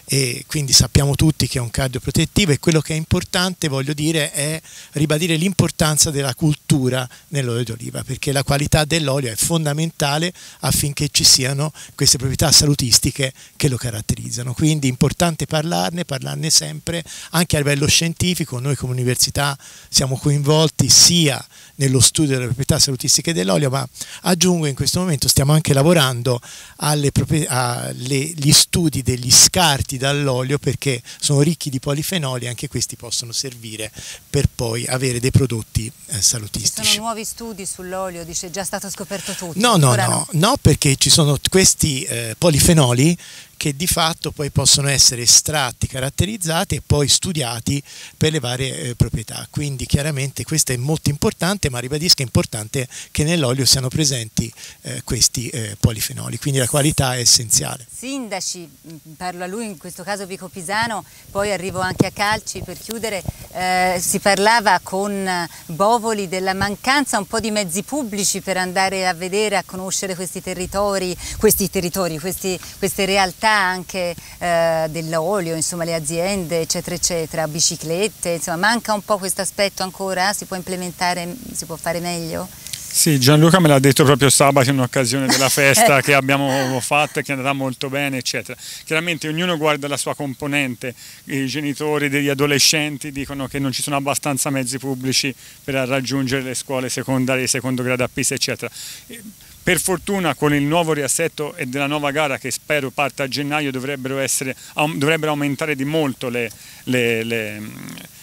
E quindi sappiamo tutti che è un cardioprotettivo e quello che è importante, voglio dire, è ribadire l'importanza della cultura nell'olio d'oliva, perché la qualità dell'olio è fondamentale affinché ci siano queste proprietà salutistiche che lo caratterizzano. Quindi è importante parlarne, parlarne sempre, anche a livello scientifico. Noi come università siamo coinvolti sia nello studio delle proprietà salutistiche dell'olio, ma aggiungo in questo momento stiamo anche lavorando agli studi degli scarti dall'olio perché sono ricchi di polifenoli, anche questi possono servire per poi avere dei prodotti eh, Ci salutistici. sono nuovi studi sull'olio, dice è già stato scoperto tutto. No, no, no, no, perché ci sono questi eh, polifenoli che di fatto poi possono essere estratti, caratterizzati e poi studiati per le varie eh, proprietà. Quindi chiaramente questo è molto importante, ma ribadisco è importante che nell'olio siano presenti eh, questi eh, polifenoli, quindi la qualità è essenziale. Sindaci, parlo a lui in questo caso Vico Pisano, poi arrivo anche a Calci per chiudere, eh, si parlava con Bovoli della mancanza un po' di mezzi pubblici per andare a vedere, a conoscere questi territori, questi territori, questi- queste realtà anche eh, dell'olio, insomma le aziende eccetera eccetera, biciclette, insomma manca un po' questo aspetto ancora, si può implementare, si può fare meglio? Sì, Gianluca me l'ha detto proprio sabato in occasione della festa che abbiamo fatto e che è andata molto bene, eccetera. Chiaramente ognuno guarda la sua componente, i genitori degli adolescenti dicono che non ci sono abbastanza mezzi pubblici per raggiungere le scuole secondarie, secondo grado a Pisa, eccetera. Per fortuna con il nuovo riassetto e della nuova gara che spero parta a gennaio dovrebbero, essere, dovrebbero aumentare di molto le, le, le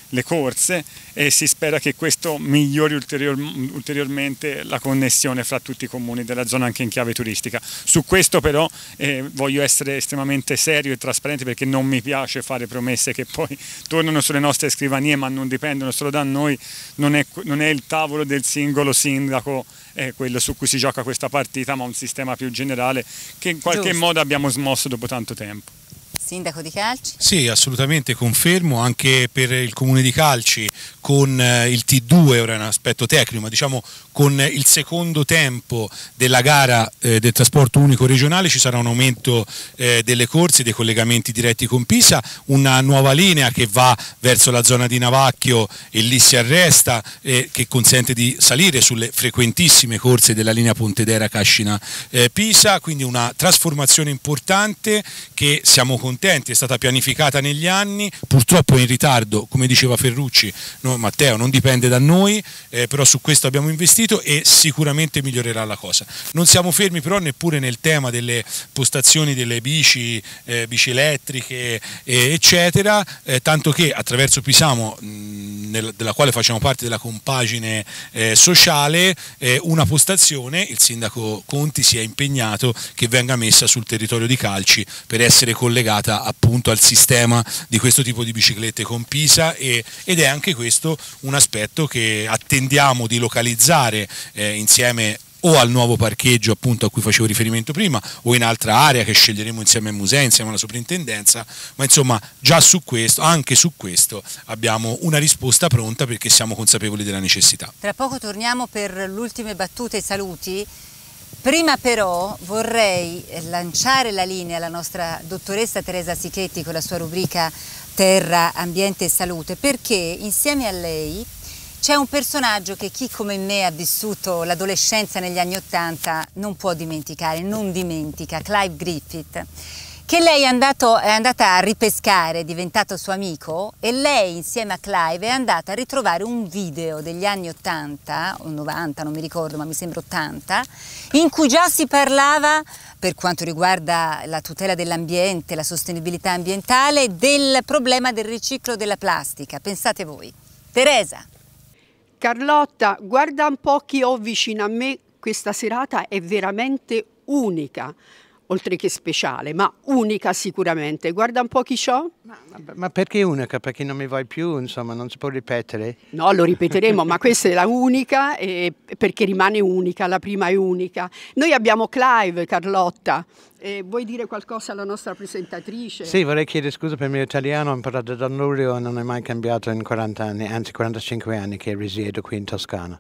le corse e si spera che questo migliori ulterior, ulteriormente la connessione fra tutti i comuni della zona anche in chiave turistica. Su questo però eh, voglio essere estremamente serio e trasparente perché non mi piace fare promesse che poi tornano sulle nostre scrivanie ma non dipendono solo da noi, non è, non è il tavolo del singolo sindaco è quello su cui si gioca questa partita ma un sistema più generale che in qualche Giusto. modo abbiamo smosso dopo tanto tempo. Sindaco di Calci? Sì, assolutamente confermo, anche per il comune di Calci con eh, il T2, ora è un aspetto tecnico, ma diciamo con il secondo tempo della gara eh, del trasporto unico regionale ci sarà un aumento eh, delle corse, dei collegamenti diretti con Pisa, una nuova linea che va verso la zona di Navacchio e lì si arresta, eh, che consente di salire sulle frequentissime corse della linea Pontedera Cascina eh, quindi una trasformazione importante che siamo contenti contenti, è stata pianificata negli anni, purtroppo in ritardo, come diceva Ferrucci, no, Matteo, non dipende da noi, eh, però su questo abbiamo investito e sicuramente migliorerà la cosa. Non siamo fermi però neppure nel tema delle postazioni delle bici, eh, bici elettriche, eh, eccetera, tanto che attraverso Pisamo, mh, nel, della quale facciamo parte della compagine eh, sociale, eh, una postazione, il sindaco Conti si è impegnato che venga messa sul territorio di Calci per essere collegata legata appunto al sistema di questo tipo di biciclette con Pisa e, ed è anche questo un aspetto che attendiamo di localizzare eh, insieme o al nuovo parcheggio appunto a cui facevo riferimento prima o in altra area che sceglieremo insieme ai musei, insieme alla soprintendenza, ma insomma già su questo, anche su questo abbiamo una risposta pronta perché siamo consapevoli della necessità. Tra poco torniamo per le ultime battute e saluti. Prima però vorrei lanciare la linea alla nostra dottoressa Teresa Sichetti con la sua rubrica Terra, Ambiente e Salute perché insieme a lei c'è un personaggio che chi come me ha vissuto l'adolescenza negli anni Ottanta non può dimenticare, non dimentica, Clive Griffith che lei è, andato, è, andata a ripescare, è diventato suo amico e lei insieme a Clive è andata a ritrovare un video degli anni 80 o 90, non mi ricordo ma mi sembra 80, in cui già si parlava per quanto riguarda la tutela dell'ambiente, la sostenibilità ambientale, del problema del riciclo della plastica. Pensate voi. Teresa. Carlotta, guarda un po' chi ho vicino a me, questa serata è veramente unica oltre che speciale, ma unica sicuramente. Guarda un po' chi c'ho. Ma, ma, perché unica? Perché non mi vuoi più, insomma, non si può ripetere? No, lo ripeteremo, ma questa è la unica eh, perché rimane unica, la prima è unica. Noi abbiamo Clive, Carlotta. Eh, vuoi dire qualcosa alla nostra presentatrice? Sì, vorrei chiedere scusa per il mio italiano, ho imparato da Nurio e non è mai cambiato in 40 anni, anzi 45 anni che risiedo qui in Toscana.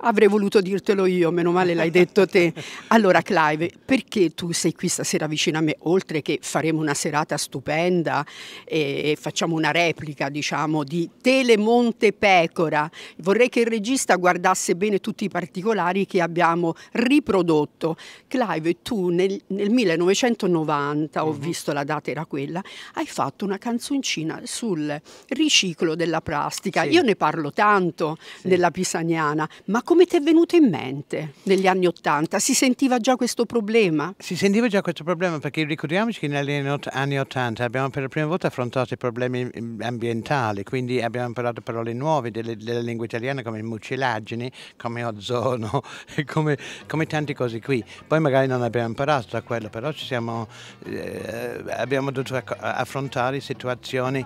Avrei voluto dirtelo io, meno male l'hai detto te. Allora Clive, perché tu sei qui stasera vicino a me? Oltre che faremo una serata stupenda e facciamo una replica, diciamo, di Telemonte Pecora. Vorrei che il regista guardasse bene tutti i particolari che abbiamo riprodotto. Clive, tu nel, nel 1990, ho mm-hmm. visto la data era quella, hai fatto una canzoncina sul riciclo della plastica. Sì. Io ne parlo tanto sì. nella Pisaniana, ma come ti è venuto in mente negli anni Ottanta? Si sentiva già questo problema? Si sentiva già questo problema perché ricordiamoci che negli anni Ottanta abbiamo per la prima volta affrontato i problemi ambientali, quindi abbiamo imparato parole nuove delle, della lingua italiana come mucilaggini, come ozono, come, come tante cose qui. Poi magari non abbiamo imparato da quello, però siamo, eh, abbiamo dovuto affrontare situazioni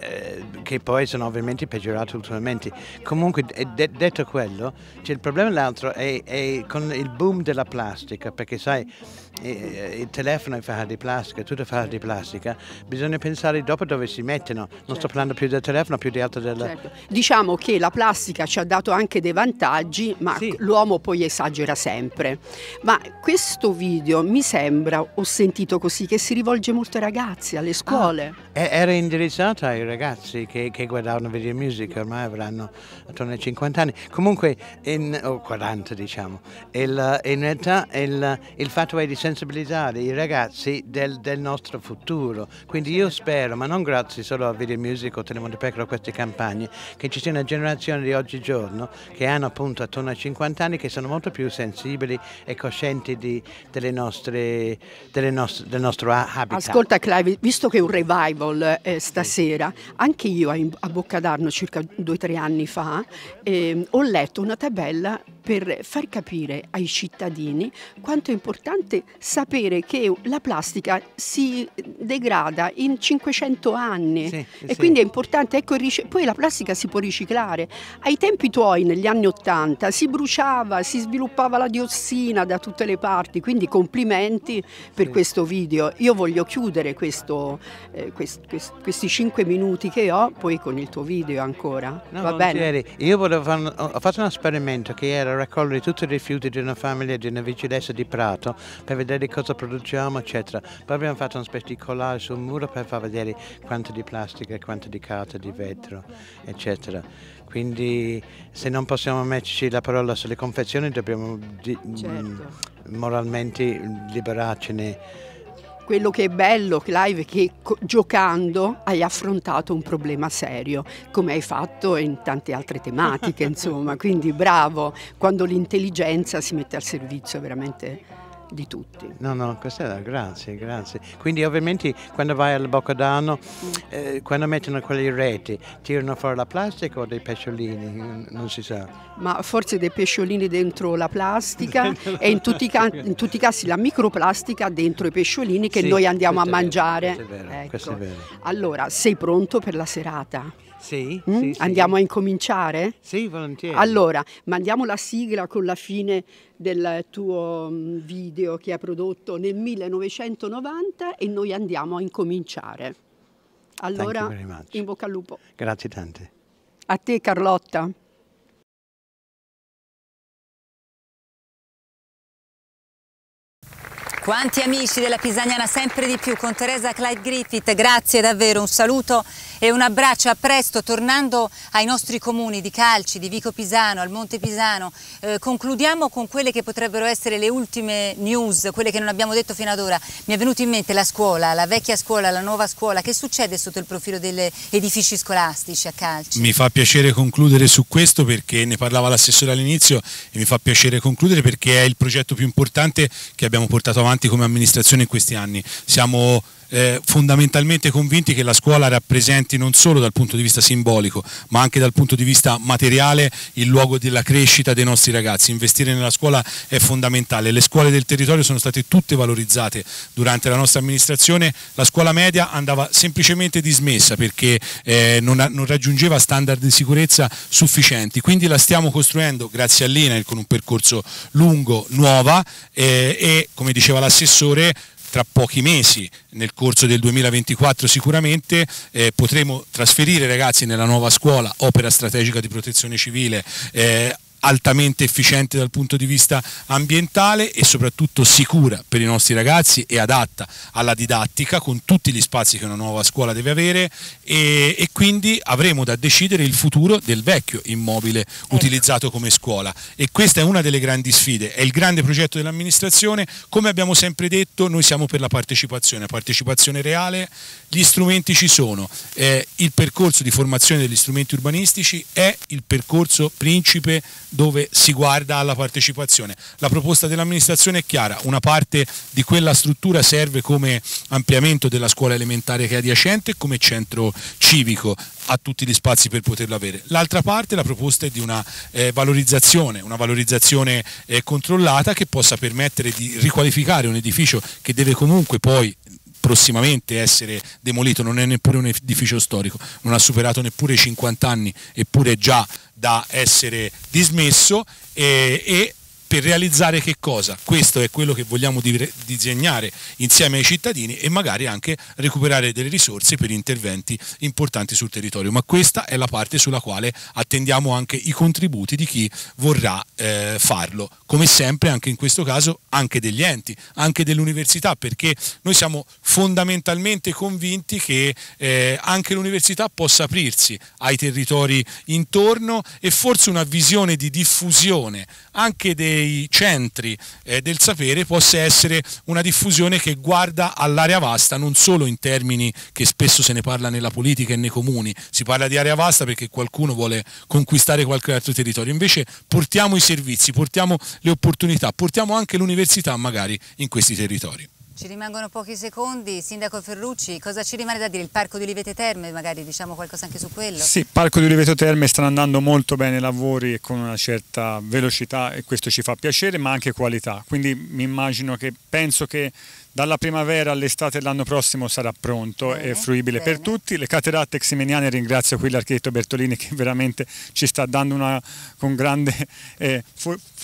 eh, che poi sono ovviamente peggiorate ultimamente. Comunque, de detto quello, cioè, il problema l'altro è, è, con il boom della plastica, perché sai, il telefono è fatto di plastica, tutto è fatto di plastica, bisogna pensare dopo dove si mettono, non certo. sto parlando più del telefono, più di altro della... Certo. Diciamo che la plastica ci ha dato anche dei vantaggi, ma sì. l'uomo poi esagera sempre. Ma questo video mi sembra, ho sentito così, che si rivolge molto ai ragazzi, alle scuole. Ah, era indirizzato ai ragazzi che, che guardavano video music, ormai avranno attorno ai 50 anni. Comunque o 40 diciamo. Il, in realtà il, il fatto è di sensibilizzare i ragazzi del, del, nostro futuro. Quindi io spero, ma non grazie solo a Video Music o Telemonte Pecora o queste campagne, che ci sia una generazione di oggigiorno che hanno appunto attorno ai 50 anni che sono molto più sensibili e coscienti di, delle nostre, delle nostre, del nostro habitat. Ascolta Clive, visto che è un revival eh, stasera, anche io a, a Boccadarno circa due o tre anni fa eh, ho letto una tabella per far capire ai cittadini quanto è importante sapere che la plastica si degrada in 500 anni sì, e sì. quindi è importante, ecco, poi la plastica si può riciclare. Ai tempi tuoi, negli anni 80, si bruciava, si sviluppava la diossina da tutte le parti, quindi complimenti per sì. questo video. Io voglio chiudere questo, eh, quest, quest, questi 5 minuti che ho, poi con il tuo video ancora. No, Va bene? Io fare, ho fatto un esperimento che era raccogliere tutti i rifiuti di una famiglia di una vicinanza di Prato per vedere cosa produciamo eccetera. Poi abbiamo fatto un specie di collage sul muro per far vedere quanto di plastica, quanto di carta, di vetro eccetera. Quindi se non possiamo metterci la parola sulle confezioni dobbiamo di, certo. moralmente liberarcene quello che è bello, Clive, è che giocando hai affrontato un problema serio, come hai fatto in tante altre tematiche, insomma. Quindi bravo, quando l'intelligenza si mette al servizio veramente di tutti. No, no, questa è grazie, grazie. Quindi ovviamente quando vai al Boccadano, mm. eh, quando mettono quelle reti, tirano fuori la plastica o dei pesciolini? Non si sa. Ma forse dei pesciolini dentro la plastica e in tutti, in tutti, i casi la microplastica dentro i pesciolini che sì, noi andiamo a mangiare. Questo è, vero, ecco. questo è vero. Allora, sei pronto per la serata? Sì, mm? sì, Andiamo a incominciare? Sì, volentieri. Allora, mandiamo la sigla con la fine del tuo mm, video che hai prodotto nel 1990 e noi andiamo a incominciare. Allora, in bocca al lupo. Grazie tante. A te Carlotta. Quanti amici della Pisagnana sempre di più con Teresa Clyde Griffith, grazie davvero, un saluto e un abbraccio, a presto, tornando ai nostri comuni di Calci, di Vico Pisano, al Monte Pisano, eh, concludiamo con quelle che potrebbero essere le ultime news, quelle che non abbiamo detto fino ad ora. Mi è venuto in mente la scuola, la vecchia scuola, la nuova scuola, che succede sotto il profilo degli edifici scolastici a Calci? Mi fa piacere concludere su questo perché ne parlava l'assessore all'inizio e mi fa piacere concludere perché è il progetto più importante che abbiamo portato avanti avanti come amministrazione in questi anni. Siamo eh, fondamentalmente convinti che la scuola rappresenti non solo dal punto di vista simbolico ma anche dal punto di vista materiale il luogo della crescita dei nostri ragazzi. Investire nella scuola è fondamentale, le scuole del territorio sono state tutte valorizzate durante la nostra amministrazione, la scuola media andava semplicemente dismessa perché eh, non, non, raggiungeva standard di sicurezza sufficienti, quindi la stiamo costruendo grazie all'INAIL con un percorso lungo, nuova eh, e come diceva l'assessore tra pochi mesi, nel corso del 2024 sicuramente, eh, potremo trasferire i ragazzi nella nuova scuola, opera strategica di protezione civile, eh, altamente efficiente dal punto di vista ambientale e soprattutto sicura per i nostri ragazzi e adatta alla didattica con tutti gli spazi che una nuova scuola deve avere e, e quindi avremo da decidere il futuro del vecchio immobile ecco. utilizzato come scuola. E questa è una delle grandi sfide, è il grande progetto dell'amministrazione, come abbiamo sempre detto noi siamo per la partecipazione, partecipazione reale, gli strumenti ci sono, eh, il percorso di formazione degli strumenti urbanistici è il percorso principe dove si guarda alla partecipazione. La proposta dell'amministrazione è chiara, una parte di quella struttura serve come ampliamento della scuola elementare che è adiacente e come centro civico a tutti gli spazi per poterlo avere. L'altra parte, la proposta è di una eh, valorizzazione, una valorizzazione eh, controllata che possa permettere di riqualificare un edificio che deve comunque poi prossimamente essere demolito, non è neppure un edificio storico, non ha superato neppure i 50 anni, eppure già da essere dismesso e, e per realizzare che cosa? Questo è quello che vogliamo disegnare insieme ai cittadini e magari anche recuperare delle risorse per interventi importanti sul territorio, ma questa è la parte sulla quale attendiamo anche i contributi di chi vorrà eh, farlo, come sempre anche in questo caso anche degli enti, anche dell'università, perché noi siamo fondamentalmente convinti che eh, anche l'università possa aprirsi ai territori intorno e forse una visione di diffusione anche dei dei centri eh, del sapere possa essere una diffusione che guarda all'area vasta, non solo in termini che spesso se ne parla nella politica e nei comuni, si parla di area vasta perché qualcuno vuole conquistare qualche altro territorio, invece portiamo i servizi, portiamo le opportunità, portiamo anche l'università magari in questi territori. Ci rimangono pochi secondi, Sindaco Ferrucci, cosa ci rimane da dire? Il Parco di Olivete Terme, magari diciamo qualcosa anche su quello? Sì, il Parco di Oliveto Terme stanno andando molto bene i lavori e con una certa velocità e questo ci fa piacere, ma anche qualità. Quindi mi immagino che, penso che dalla primavera all'estate dell'anno prossimo sarà pronto bene, e fruibile bene. per tutti. Le cateratte ximeniane ringrazio qui l'architetto Bertolini che veramente ci sta dando una con grande... Eh,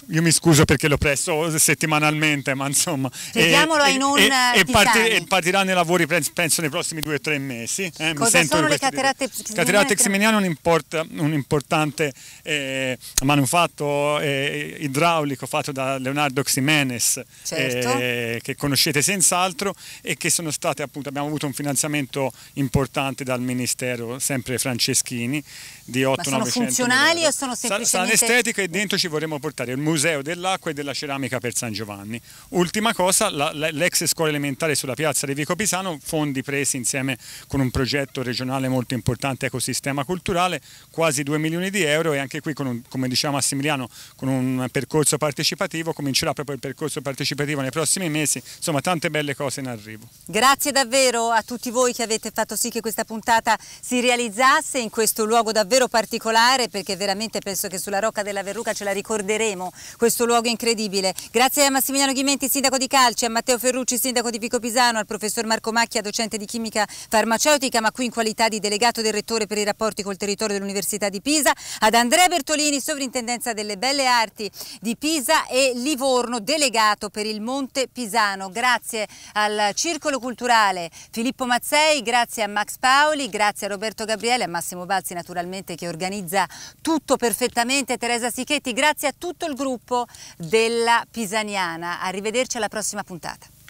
io mi scuso perché lo presto settimanalmente, ma insomma... Chiediamolo ai non e, e, partir, partiranno i lavori penso nei prossimi due o tre mesi. Eh, Cosa sono le cateratte ximeniane? Cateratte ximeniane è un, import, un importante eh, manufatto eh, idraulico fatto da Leonardo Ximenes certo. Eh, che conoscete senza senz'altro e che sono state appunto, abbiamo avuto un finanziamento importante dal Ministero, sempre Franceschini, di 8 Ma sono funzionali o sono semplicemente... Saranno estetica e dentro ci vorremmo portare il Museo dell'Acqua e della Ceramica per San Giovanni. Ultima cosa, l'ex scuola elementare sulla piazza di Vico Pisano, fondi presi insieme con un progetto regionale molto importante, ecosistema culturale, quasi 2 milioni di euro e anche qui, un, come diceva Massimiliano, con un percorso partecipativo, comincerà proprio il percorso partecipativo nei prossimi mesi, insomma tante belle cose in arrivo. Grazie davvero a tutti voi che avete fatto sì che questa puntata si realizzasse in questo luogo davvero davvero particolare perché veramente penso che sulla Rocca della Verruca ce la ricorderemo, questo luogo incredibile. Grazie a Massimiliano Ghimenti, sindaco di Calci, a Matteo Ferrucci, sindaco di Pico Pisano, al professor Marco Macchia, docente di chimica farmaceutica, ma qui in qualità di delegato del rettore per i rapporti col territorio dell'Università di Pisa, ad Andrea Bertolini, sovrintendenza delle Belle Arti di Pisa e Livorno, delegato per il Monte Pisano. Grazie al Circolo Culturale Filippo Mazzei, grazie a Max Paoli, grazie a Roberto Gabriele, a Massimo Balzi naturalmente che organizza tutto perfettamente, Teresa Sichetti, grazie a tutto il gruppo della Pisaniana. Arrivederci alla prossima puntata.